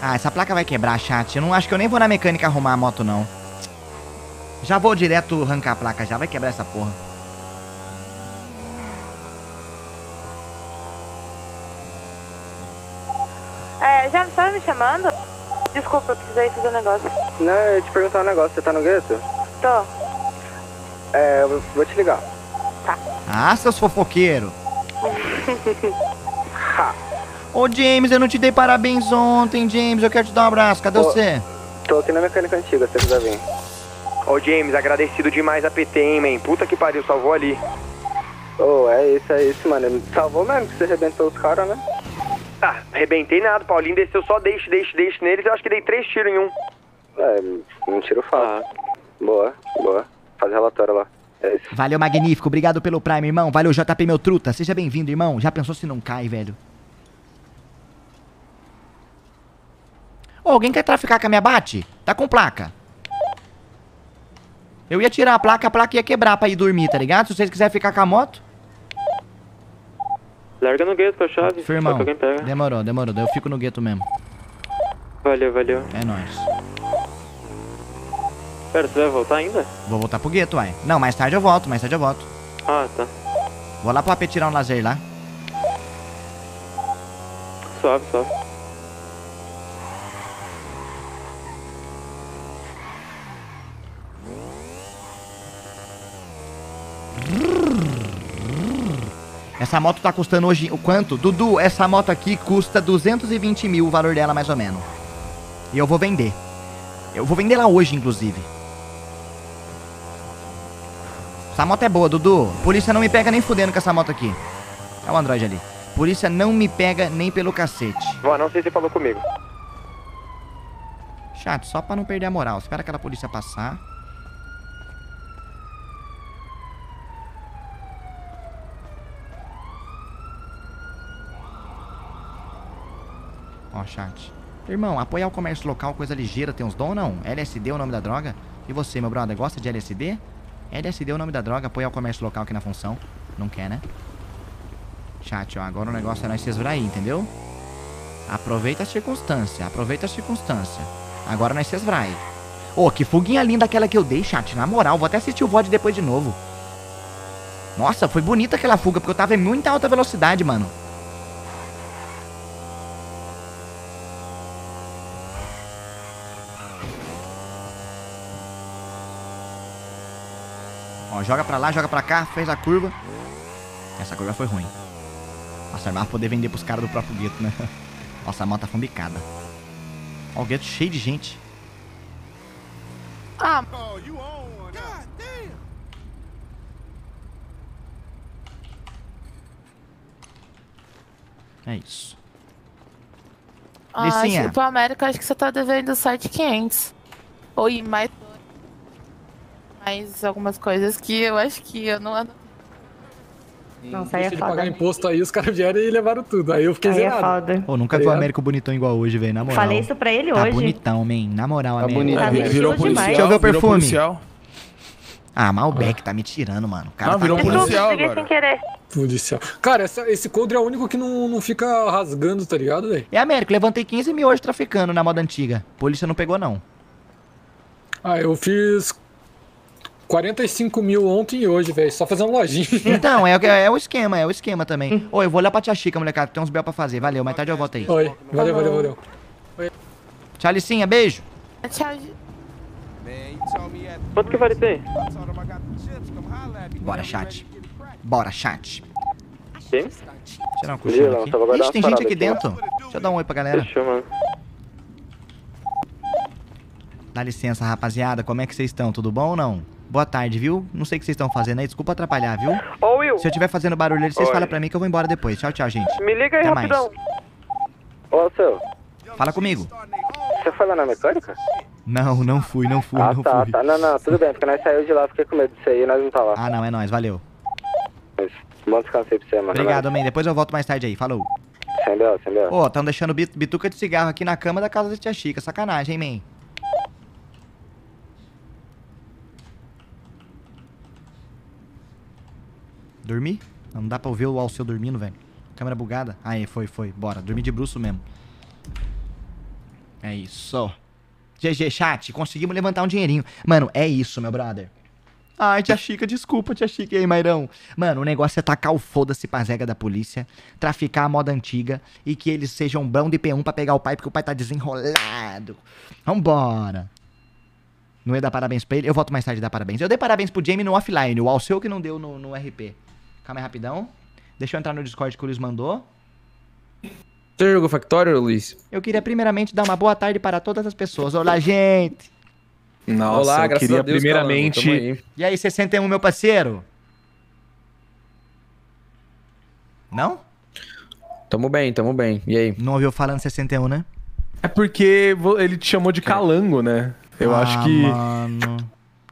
Ah, essa placa vai quebrar, chat. Eu não acho que eu nem vou na mecânica arrumar a moto não. Já vou direto arrancar a placa já, vai quebrar essa porra. É, já estava me chamando? Desculpa, eu precisei fazer um negócio. Não, eu ia te perguntar um negócio. Você tá no gueto? Tô. É, eu vou te ligar. Ah, seus fofoqueiros. Ô James, eu não te dei parabéns ontem, James. Eu quero te dar um abraço. Cadê Ô. você? Tô aqui na mecânica antiga, se você quiser vir. Ô, James, agradecido demais a PT, hein, man. Puta que pariu, salvou ali. Ô, é isso, é isso, mano. Salvou mesmo que você arrebentou os caras, né? Ah, arrebentei nada. Paulinho desceu só deixe, deixe, deixe neles. Eu acho que dei três tiros em um. É, um tiro fácil. Boa, boa. Faz relatório lá. É isso. Valeu, magnífico. Obrigado pelo Prime, irmão. Valeu, JP, meu truta. Seja bem-vindo, irmão. Já pensou se não cai, velho? Ô, alguém quer traficar com a minha bate? Tá com placa. Eu ia tirar a placa, a placa ia quebrar pra ir dormir, tá ligado? Se vocês quiserem ficar com a moto. Larga no gueto com a chave. Firmão. Demorou, demorou. Daí eu fico no gueto mesmo. Valeu, valeu. É nóis. Pera, você vai voltar ainda? Vou voltar pro gueto, uai. Não, mais tarde eu volto, mais tarde eu volto. Ah, tá. Vou lá pro AP tirar um lazer lá. Suave, suave. Essa moto tá custando hoje o quanto? Dudu, essa moto aqui custa 220 mil o valor dela, mais ou menos. E eu vou vender. Eu vou vender ela hoje, inclusive. Essa moto é boa, Dudu. Polícia não me pega nem fudendo com essa moto aqui. É o Android ali. Polícia não me pega nem pelo cacete. Vó, não sei se você falou comigo. Chato, só pra não perder a moral. Espera aquela polícia passar. Ó, chat. Irmão, apoiar o comércio local, coisa ligeira, tem uns ou não? LSD é o nome da droga? E você, meu brother, gosta de LSD? LSD é o nome da droga, apoiar o comércio local aqui na função. Não quer, né? Chat, ó, agora o negócio é nós se esvrair, entendeu? Aproveita a circunstância, aproveita a circunstância. Agora nós se esvrai. Ô, que fuguinha linda aquela que eu dei, chat. Na moral, vou até assistir o VOD depois de novo. Nossa, foi bonita aquela fuga, porque eu tava em muita alta velocidade, mano. Ó, joga pra lá, joga pra cá, fez a curva. Essa curva foi ruim. Nossa, armar poder vender pros caras do próprio gueto, né? Nossa, a moto tá fambicada. Ó, o gueto cheio de gente. Ah, É isso. ah Licinha. pro América, acho que você tá devendo 7,500. Oi, mais. Mais algumas coisas que eu acho que eu não ando. Não, Deixa ele pagar imposto aí, os caras vieram e levaram tudo. Aí eu fiquei Aí é zerado. foda. Pô, nunca Tá vi o? Américo bonitão igual hoje, velho, na moral. Falei isso pra ele Tá hoje. bonitão, man. Na moral, Tá Américo. bonito. Tá Virou policial. Deixa eu ver o perfume. policial. Ah, Malbec tá me tirando, mano. O cara Ah, tá virou com- policial Peguei agora. sem querer. Policial. Cara, essa- esse coldre é o único que não, não fica rasgando, tá ligado, velho? É, Américo, levantei 15 mil hoje traficando na moda antiga. Polícia não pegou, não. Ah, eu fiz 45 mil ontem e hoje, velho. Só fazendo lojinha. Então, é, é o esquema, é o esquema também. Ô, eu vou olhar pra tia Chica, molecada, tem uns bel pra fazer. Valeu, mais tarde eu volto aí. Oi, valeu, valeu, valeu. Tchau, Licinha, beijo. Tchau. Quanto que vale ter? Bora, chat. Bora, chat. Quem? Tirar uma Não, aqui. guardar Ixi, tem gente aqui dentro. Deixa eu dar um oi pra galera. Fechou, mano. Dá licença, rapaziada. Como é que vocês estão? Tudo bom ou não? Boa tarde, viu? Não sei o que vocês estão fazendo aí. Desculpa atrapalhar, viu? Ô, Will, Se eu estiver fazendo barulho ali, vocês Oi. falam pra mim que eu vou embora depois. Tchau, tchau, gente. me liga aí Até mais. rapidão. Ô, seu, Fala comigo. você foi lá na mecânica? Não, não fui, não fui, ah, não tá, fui. tá. Não, não, tudo bem, porque nós saímos de lá, fiquei com medo disso aí, nós não tá lá. Ah, não, é nóis, valeu. Bom descanso aí pra você, mano. Obrigado, man. Depois eu volto mais tarde aí. Falou. Sem B.O., sem. Ô, tão deixando bit- bituca de cigarro aqui na cama da casa da tia Chica. Sacanagem, hein, man? Dormi? Não dá pra ouvir o Alceu dormindo, velho. Câmera bugada. Aí, foi, foi. Bora. Dormi de bruxo mesmo. É isso. GG, chat. Conseguimos levantar um dinheirinho. Mano, é isso, meu brother. Ai, tia Chica, desculpa, tia Chica. E aí, Mairão? Mano, o negócio é tacar o foda-se pra zega da polícia, traficar a moda antiga e que eles sejam bão de P1 pra pegar o pai, porque o pai tá desenrolado. Vambora. Não ia dar parabéns pra ele? Eu volto mais tarde dar parabéns. Eu dei parabéns pro Jamie no offline, o Alceu que não deu no, no RP. Calma aí, rapidão. Deixa eu entrar no Discord que o Luiz mandou. Você jogou Factorio, Luiz? Eu queria primeiramente dar uma boa tarde para todas as pessoas. Olá, gente! Nossa, Olá, eu graças queria a Deus, primeiramente... Aí. E aí, 61, meu parceiro? Não? Tamo bem, tamo bem. E aí? Não ouviu falando 61, né? É porque ele te chamou de calango, né? Eu Ah, acho que. Mano.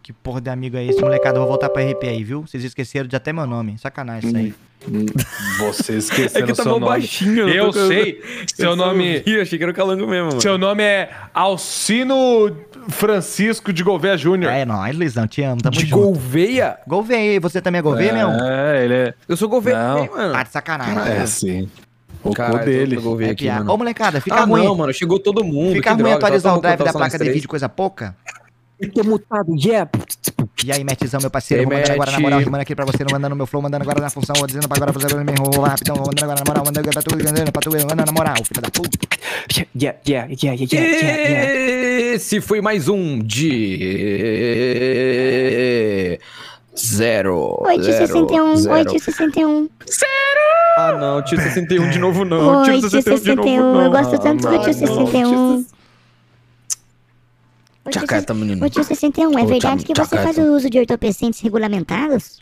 Que porra de amigo é esse, molecada? Eu vou voltar pra RP aí, viu? Vocês esqueceram de até meu nome. Sacanagem isso aí. Você esqueceu É que o tá seu nome. baixinho, eu Eu sei. Seu Eu nome. Eu achei que era o calango mesmo, mano. Seu nome é Alcino Francisco de Gouveia Júnior. É nóis, Luizão. Te amo, tamo De junto. Gouveia? Gouveia. E você também é Gouveia, Leão? É, ele é. Eu sou Gouveia Não. também, mano. Tá de sacanagem. É, sim. O cu dele. É aqui. Ô, molecada, fica ah, ruim. não, mano. Chegou todo mundo. Fica que ruim droga, atualizar o drive da placa de vídeo, coisa pouca. Fica mutado, yeah. E aí, Matzão, meu parceiro, vou mandando agora na moral, rimando aqui pra você, não mandando meu flow, mandando agora na função, dizendo pra agora fazer me enrolar rapidão, vou mandando agora na moral, mandando pra tu, mandando pra tu, mandando na moral, filho da puta. Yeah, yeah, yeah, yeah, yeah, yeah, yeah. Esse foi mais um de. Zero. Oi, tio zero, 61. Oi, zero. tio 61. Ah, não, tio 61 de novo não. Oi, tio tio 61 de novo 61. não. Eu gosto tanto do Ah, tio não, 61. Oi, tio Tchacata, menino. Ô, tio 61, é Ô, verdade que você faz o uso de ortopecentes regulamentados?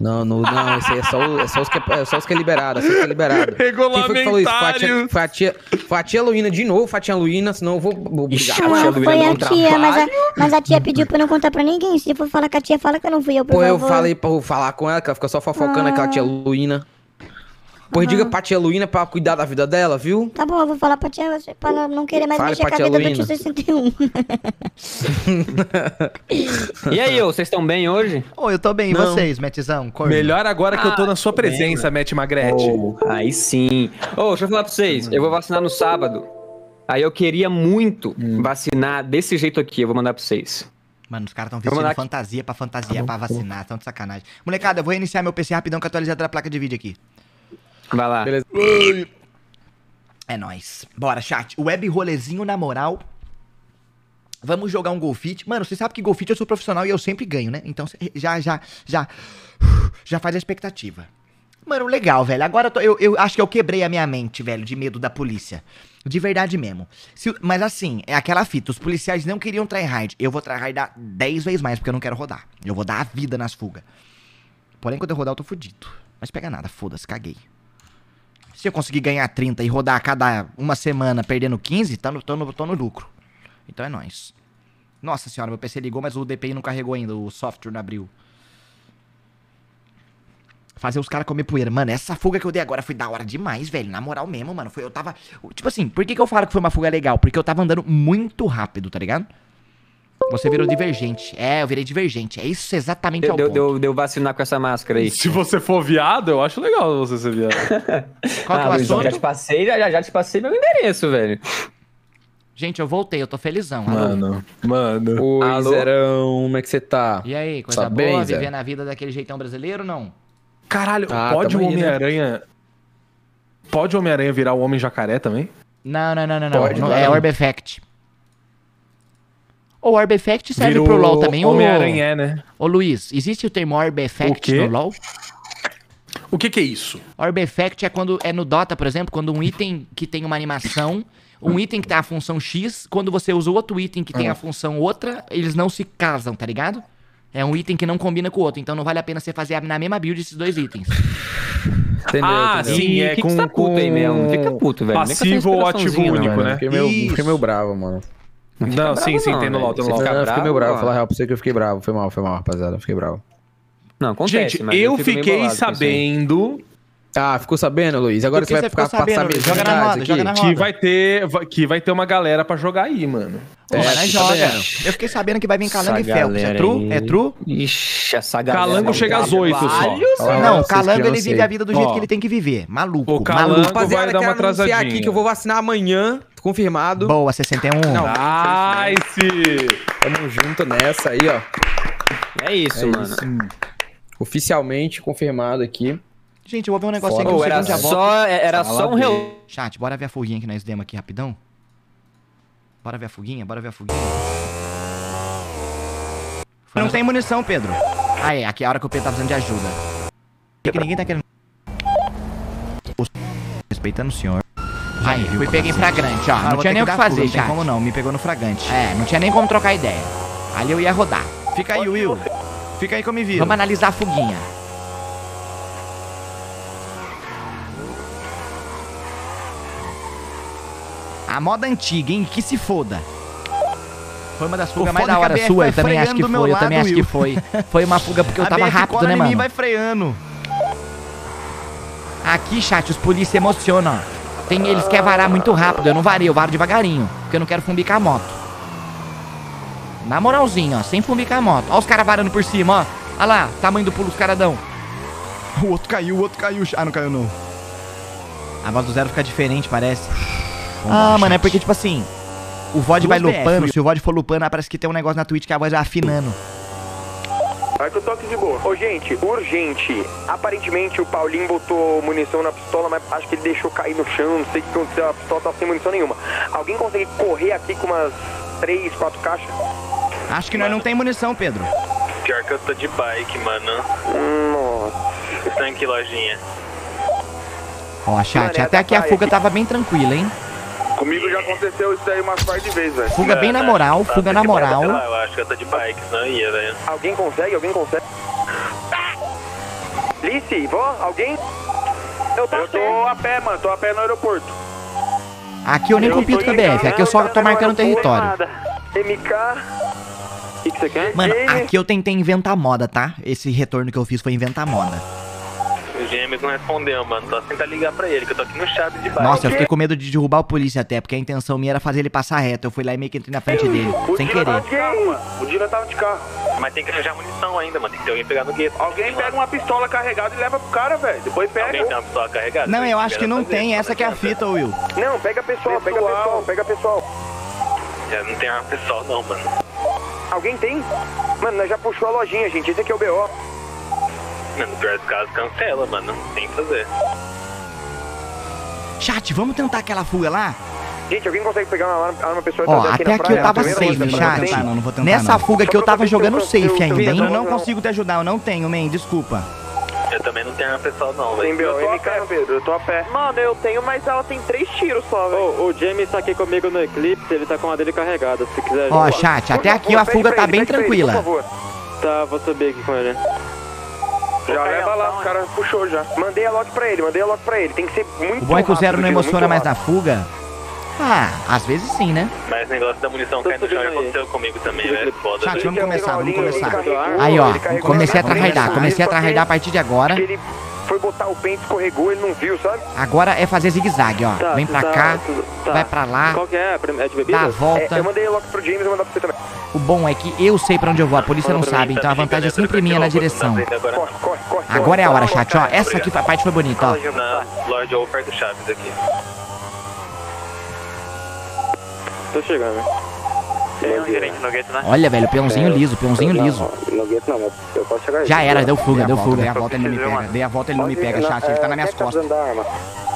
Não, não, não, esse aí é só, o- é só os que é, é só os que é liberado, é só os que é liberado. Quem foi que falou isso? Foi a tia, foi a tia, foi a tia Luína de novo, foi a tia Luína, senão eu vou, vou brigar com a tia Luína foi a tia, mas a, trabalho. mas a tia pediu pra eu não contar pra ninguém. Se for falar com a tia, fala que eu não fui eu, por Pô, eu favor. falei pra eu falar com ela, que ela fica só fofocando Ah. aquela tia Luína. Pois diga pra tia Luína pra cuidar da vida dela, viu? Tá bom, eu vou falar pra tia pra não- não querer mais Fale mexer com a vida do Luína. tio 61. E aí, ô, vocês estão bem hoje? Ô, eu tô bem, e Não. vocês, Matzão? Corno? Melhor agora que eu tô na sua Ah, presença, bem, Matt Magrete. Oh, aí sim. Ô, deixa eu falar pra vocês. Eu vou vacinar no sábado. Aí eu queria muito vacinar desse jeito aqui. Eu vou mandar pra vocês. Mano, os caras tão Vou vestindo aqui. fantasia pra fantasia, pra vacinar, tão de sacanagem. Molecada, eu vou reiniciar meu PC rapidão com a atualizada da placa de vídeo aqui. Vai lá. Beleza. É nóis. Bora, chat. Web rolezinho na moral. Vamos jogar um golfite. Mano, você sabe que golfite eu sou profissional e eu sempre ganho, né? Então já, já, já. Já faz a expectativa. Mano, legal, velho. Agora eu, tô- eu, eu acho que eu quebrei a minha mente, velho, de medo da polícia. De verdade mesmo. Se- mas assim, é aquela fita. Os policiais não queriam tryhard. Eu vou tryhardar 10 vezes mais, porque eu não quero rodar. Eu vou dar a vida nas fugas. Porém, quando eu rodar, eu tô fudido. Mas pega nada, foda-se, caguei. Se eu conseguir ganhar 30 e rodar a cada uma semana perdendo 15, tá no, tô, no, tô no lucro. Então é nóis. Nossa senhora, meu PC ligou, mas o DPI não carregou ainda, o software não abriu. Fazer os caras comer poeira. Mano, essa fuga que eu dei agora foi da hora demais, velho. Na moral mesmo, mano. Foi, eu tava. Tipo assim, por que, que eu falo que foi uma fuga legal? Porque eu tava andando muito rápido, tá ligado? Você virou divergente. É, eu virei divergente. É isso exatamente Deu, ao deu, ponto. deu, vacinar com essa máscara aí. Se você for viado, eu acho legal você ser viado. Qual que é o Luizão, assunto? já te passei, já, já te passei meu endereço, velho. Gente, eu voltei, eu tô felizão. Alô? Mano, mano. Oi, Alô? Zerão, como é que você tá? E aí, coisa Tá boa? bem, Zé? vivendo a vida daquele jeitão brasileiro ou não? Caralho, Ah, pode o? Homem-Aranha. Pode o Homem-Aranha virar o Homem Jacaré também? Não, não, não, não, não. Pode, Não, é Orb Effect. O Orb Effect serve Virou pro LoL também. Homem-Aranha, né? Ô Luiz, existe o termo Orb Effect no LoL? O que que é isso? Orb Effect é quando é no Dota, por exemplo, quando um item que tem uma animação, um item que tem a função X, quando você usa outro item que tem a função outra, eles não se casam, tá ligado? É um item que não combina com o outro, então não vale a pena você fazer na mesma build esses dois itens. Entendeu? Ah, entendeu? sim, é que que com, você tá puto aí com mesmo? Fica puto, velho. Passivo ou ativo inspiraçãozinha, único, mano. né? Fiquei meio, fiquei meio bravo, mano. Não, sim, sim, não, tem no LoL, tem no. LoL. Não, eu fiquei meio bravo, ó. falar real pra você que eu fiquei bravo. Foi mal, foi mal, rapaziada. Fiquei bravo. Não, acontece, Gente, mas eu meio fiquei sabendo Ah, ficou sabendo, Luiz? Agora você vai ficar passar sabendo, Luiz? Joga na roda, aqui? joga na roda. que vai ter, que vai ter uma galera pra jogar aí, mano. Pô, É, mas joga. sabendo. Eu fiquei sabendo que vai vir Calango Essa e Felps. É true? É true? Ixi, essa galera. Calango chega às 8 só. Olha não, Calango eu ele vive a vida do jeito Ó, que ele tem que viver. Maluco, o Calango maluco. Rapaziada, vai dar uma atrasadinha. aqui que eu vou vacinar amanhã, confirmado. Boa, 61. Não. Nice! Tamo junto nessa aí, ó. É isso, É mano. isso. Oficialmente confirmado aqui. Gente, eu vou ver um negócio aqui, um era já só, era Fala só um relógio. Chat, bora ver a fuguinha que nós demos aqui rapidão. Bora ver a fuguinha, bora ver a fuguinha. Não tem munição, Pedro. Ah, é, aqui é a hora que o Pedro tá precisando de ajuda. Que ninguém tá querendo... Respeitando o senhor. Aí, fui peguei em flagrante, ó. não tinha nem o que fazer, Não chat. tem como não, me pegou no fragante. É, não tinha nem como trocar ideia. Ali eu ia rodar. Fica aí, Will. Fica aí que eu me viro. Vamos analisar a fuguinha. A moda antiga, hein? Que se foda. Foi uma das fugas mais da hora sua, eu também acho que foi, eu também acho que foi. Foi uma fuga porque eu tava rápido, né, mano? vai freando. Aqui, chat, os polícia emocionam, ó. Tem, eles querem varar muito rápido, eu não varei, eu varo devagarinho, porque eu não quero fumbicar a moto. Na moralzinha, ó, sem fumbicar a moto. Ó os caras varando por cima, ó. Olha lá, tamanho do pulo dos caras dão. O outro caiu, o outro caiu. Ah, não caiu não. A voz do zero fica diferente, parece. Ah, mano, é porque, tipo assim, o VOD vai Duas BF, lupando, se o VOD for lupando, parece que tem um negócio na Twitch que a voz vai afinando. Vai que eu tô aqui de boa. Ô, gente, urgente. Aparentemente o Paulinho botou munição na pistola, mas acho que ele deixou cair no chão. Não sei o que aconteceu. A pistola tava sem munição nenhuma. Alguém consegue correr aqui com umas três, quatro caixas? Acho que nós não tem munição, Pedro. Pior que eu tô de bike, mano. Nossa. Estão aqui, lojinha. Ó, chat, Mano, é até aqui a fuga aqui. tava bem tranquila, hein? Comigo já aconteceu isso aí umas par de vezes, velho. Fuga bem na moral, fuga na moral. Eu acho que eu tô de bike, senão eu ia, velho. Alguém consegue? Alguém consegue? Lice, vó, alguém? Eu tô a pé, mano. Tô a pé no aeroporto. Aqui eu nem compito com a BF, aqui eu só tô marcando território. MK. O que, que você quer? Mano, aqui eu tentei inventar moda, tá? Esse retorno que eu fiz foi inventar moda. O Gêmeos não respondeu, mano. Só tentar ligar pra ele, que eu tô aqui no Chaves de bike. Nossa, eu fiquei com medo de derrubar o polícia até, porque a intenção minha era fazer ele passar reto. Eu fui lá e meio que entrei na frente dele, sem querer. carro, mano. O Dila tava de carro. Mas tem que arranjar munição ainda, mano. Tem que ter alguém pegar no gueto. Alguém pega uma pistola carregada e leva pro cara, velho. Depois pega. Alguém tem uma pistola carregada? Não, eu acho que não fazer, tem, essa que é a fazer. fita, Will. Não, pega pessoal, pega pessoal, pega pessoal. Já não tem arma pessoal, não, mano. Alguém tem? Mano, nós já puxou a lojinha, gente. Esse aqui é o BO. Mano, no pior dos casos, cancela, mano. Tem que fazer. Chat, vamos tentar aquela fuga lá? Gente, alguém consegue pegar uma arma, arma pessoal Ó, até aqui praia? eu tava safe, chat. tem? não, não vou tentar, Nessa não. fuga que eu tava jogando safe ainda, hein? Eu não consigo te ajudar, eu não tenho, man. Desculpa. Eu também não tenho arma pessoal, não, velho. Eu tô a pé, Pedro. Eu tô a pé. Mano, eu tenho, mas ela tem três tiros só, velho. Ô, o Jamie tá aqui comigo no Eclipse, ele tá com a dele carregada, se quiser. Ó, chat, até aqui a fuga tá bem tranquila. Tá, vou subir aqui com ele. Já leva lá, os caras puxou já. Mandei a lock pra ele, mandei a lock pra ele. Tem que ser muito O bom é que o Zero não Dilo, emociona mais na fuga. Ah, às vezes sim, né? Mas esse negócio da munição cair no chão já aconteceu comigo também, velho. Foda, Chat, velho. vamos começar, vamos começar. Aí, ó, comecei a tryhardar, comecei a tryhardar a partir de agora. Ele foi botar o pente, escorregou, ele não viu, sabe? Agora é fazer zigue-zague, ó. Tá, Vem pra tá- cá, tá. vai pra lá, Qual que é? É de bebida? dá a É, volta. eu mandei lock pro James e vou mandar pra você também. O bom é que eu sei pra onde eu vou, a polícia não sabe, então a vantagem é sempre minha na direção. Agora, Corre, corre. Agora é a hora, chat, ó. Essa aqui, a parte foi bonita, ó. ou perto do Chaves aqui. Tô chegando. Tem um gerente no gueto, né? Olha, velho, peãozinho liso, peãozinho liso. No gueto não, mas eu posso chegar aí. Já era, deu fuga, deu fuga. Dei a volta, ele não me pega. Dei a volta, ele não me pega, chat. Ele tá nas minhas costas.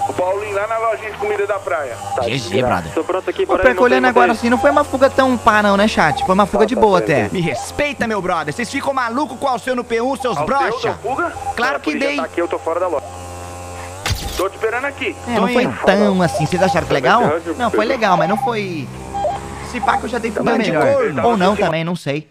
O Paulinho lá na lojinha de comida da praia. GG, brother. Tô pronto aqui Perco, olhando agora assim, não foi uma fuga tão pá não, né, chat? Foi uma fuga de boa até. Me respeita, meu brother. Vocês ficam malucos com o Alceu no P1, seus brocha? seu? Claro que dei. tá aqui, eu tô fora da loja. Tô te esperando aqui. É, não foi tão assim. Vocês acharam que legal? Não, foi legal, mas não foi... Se pá que eu já dei fuga Tá melhor. Ou não também, não sei.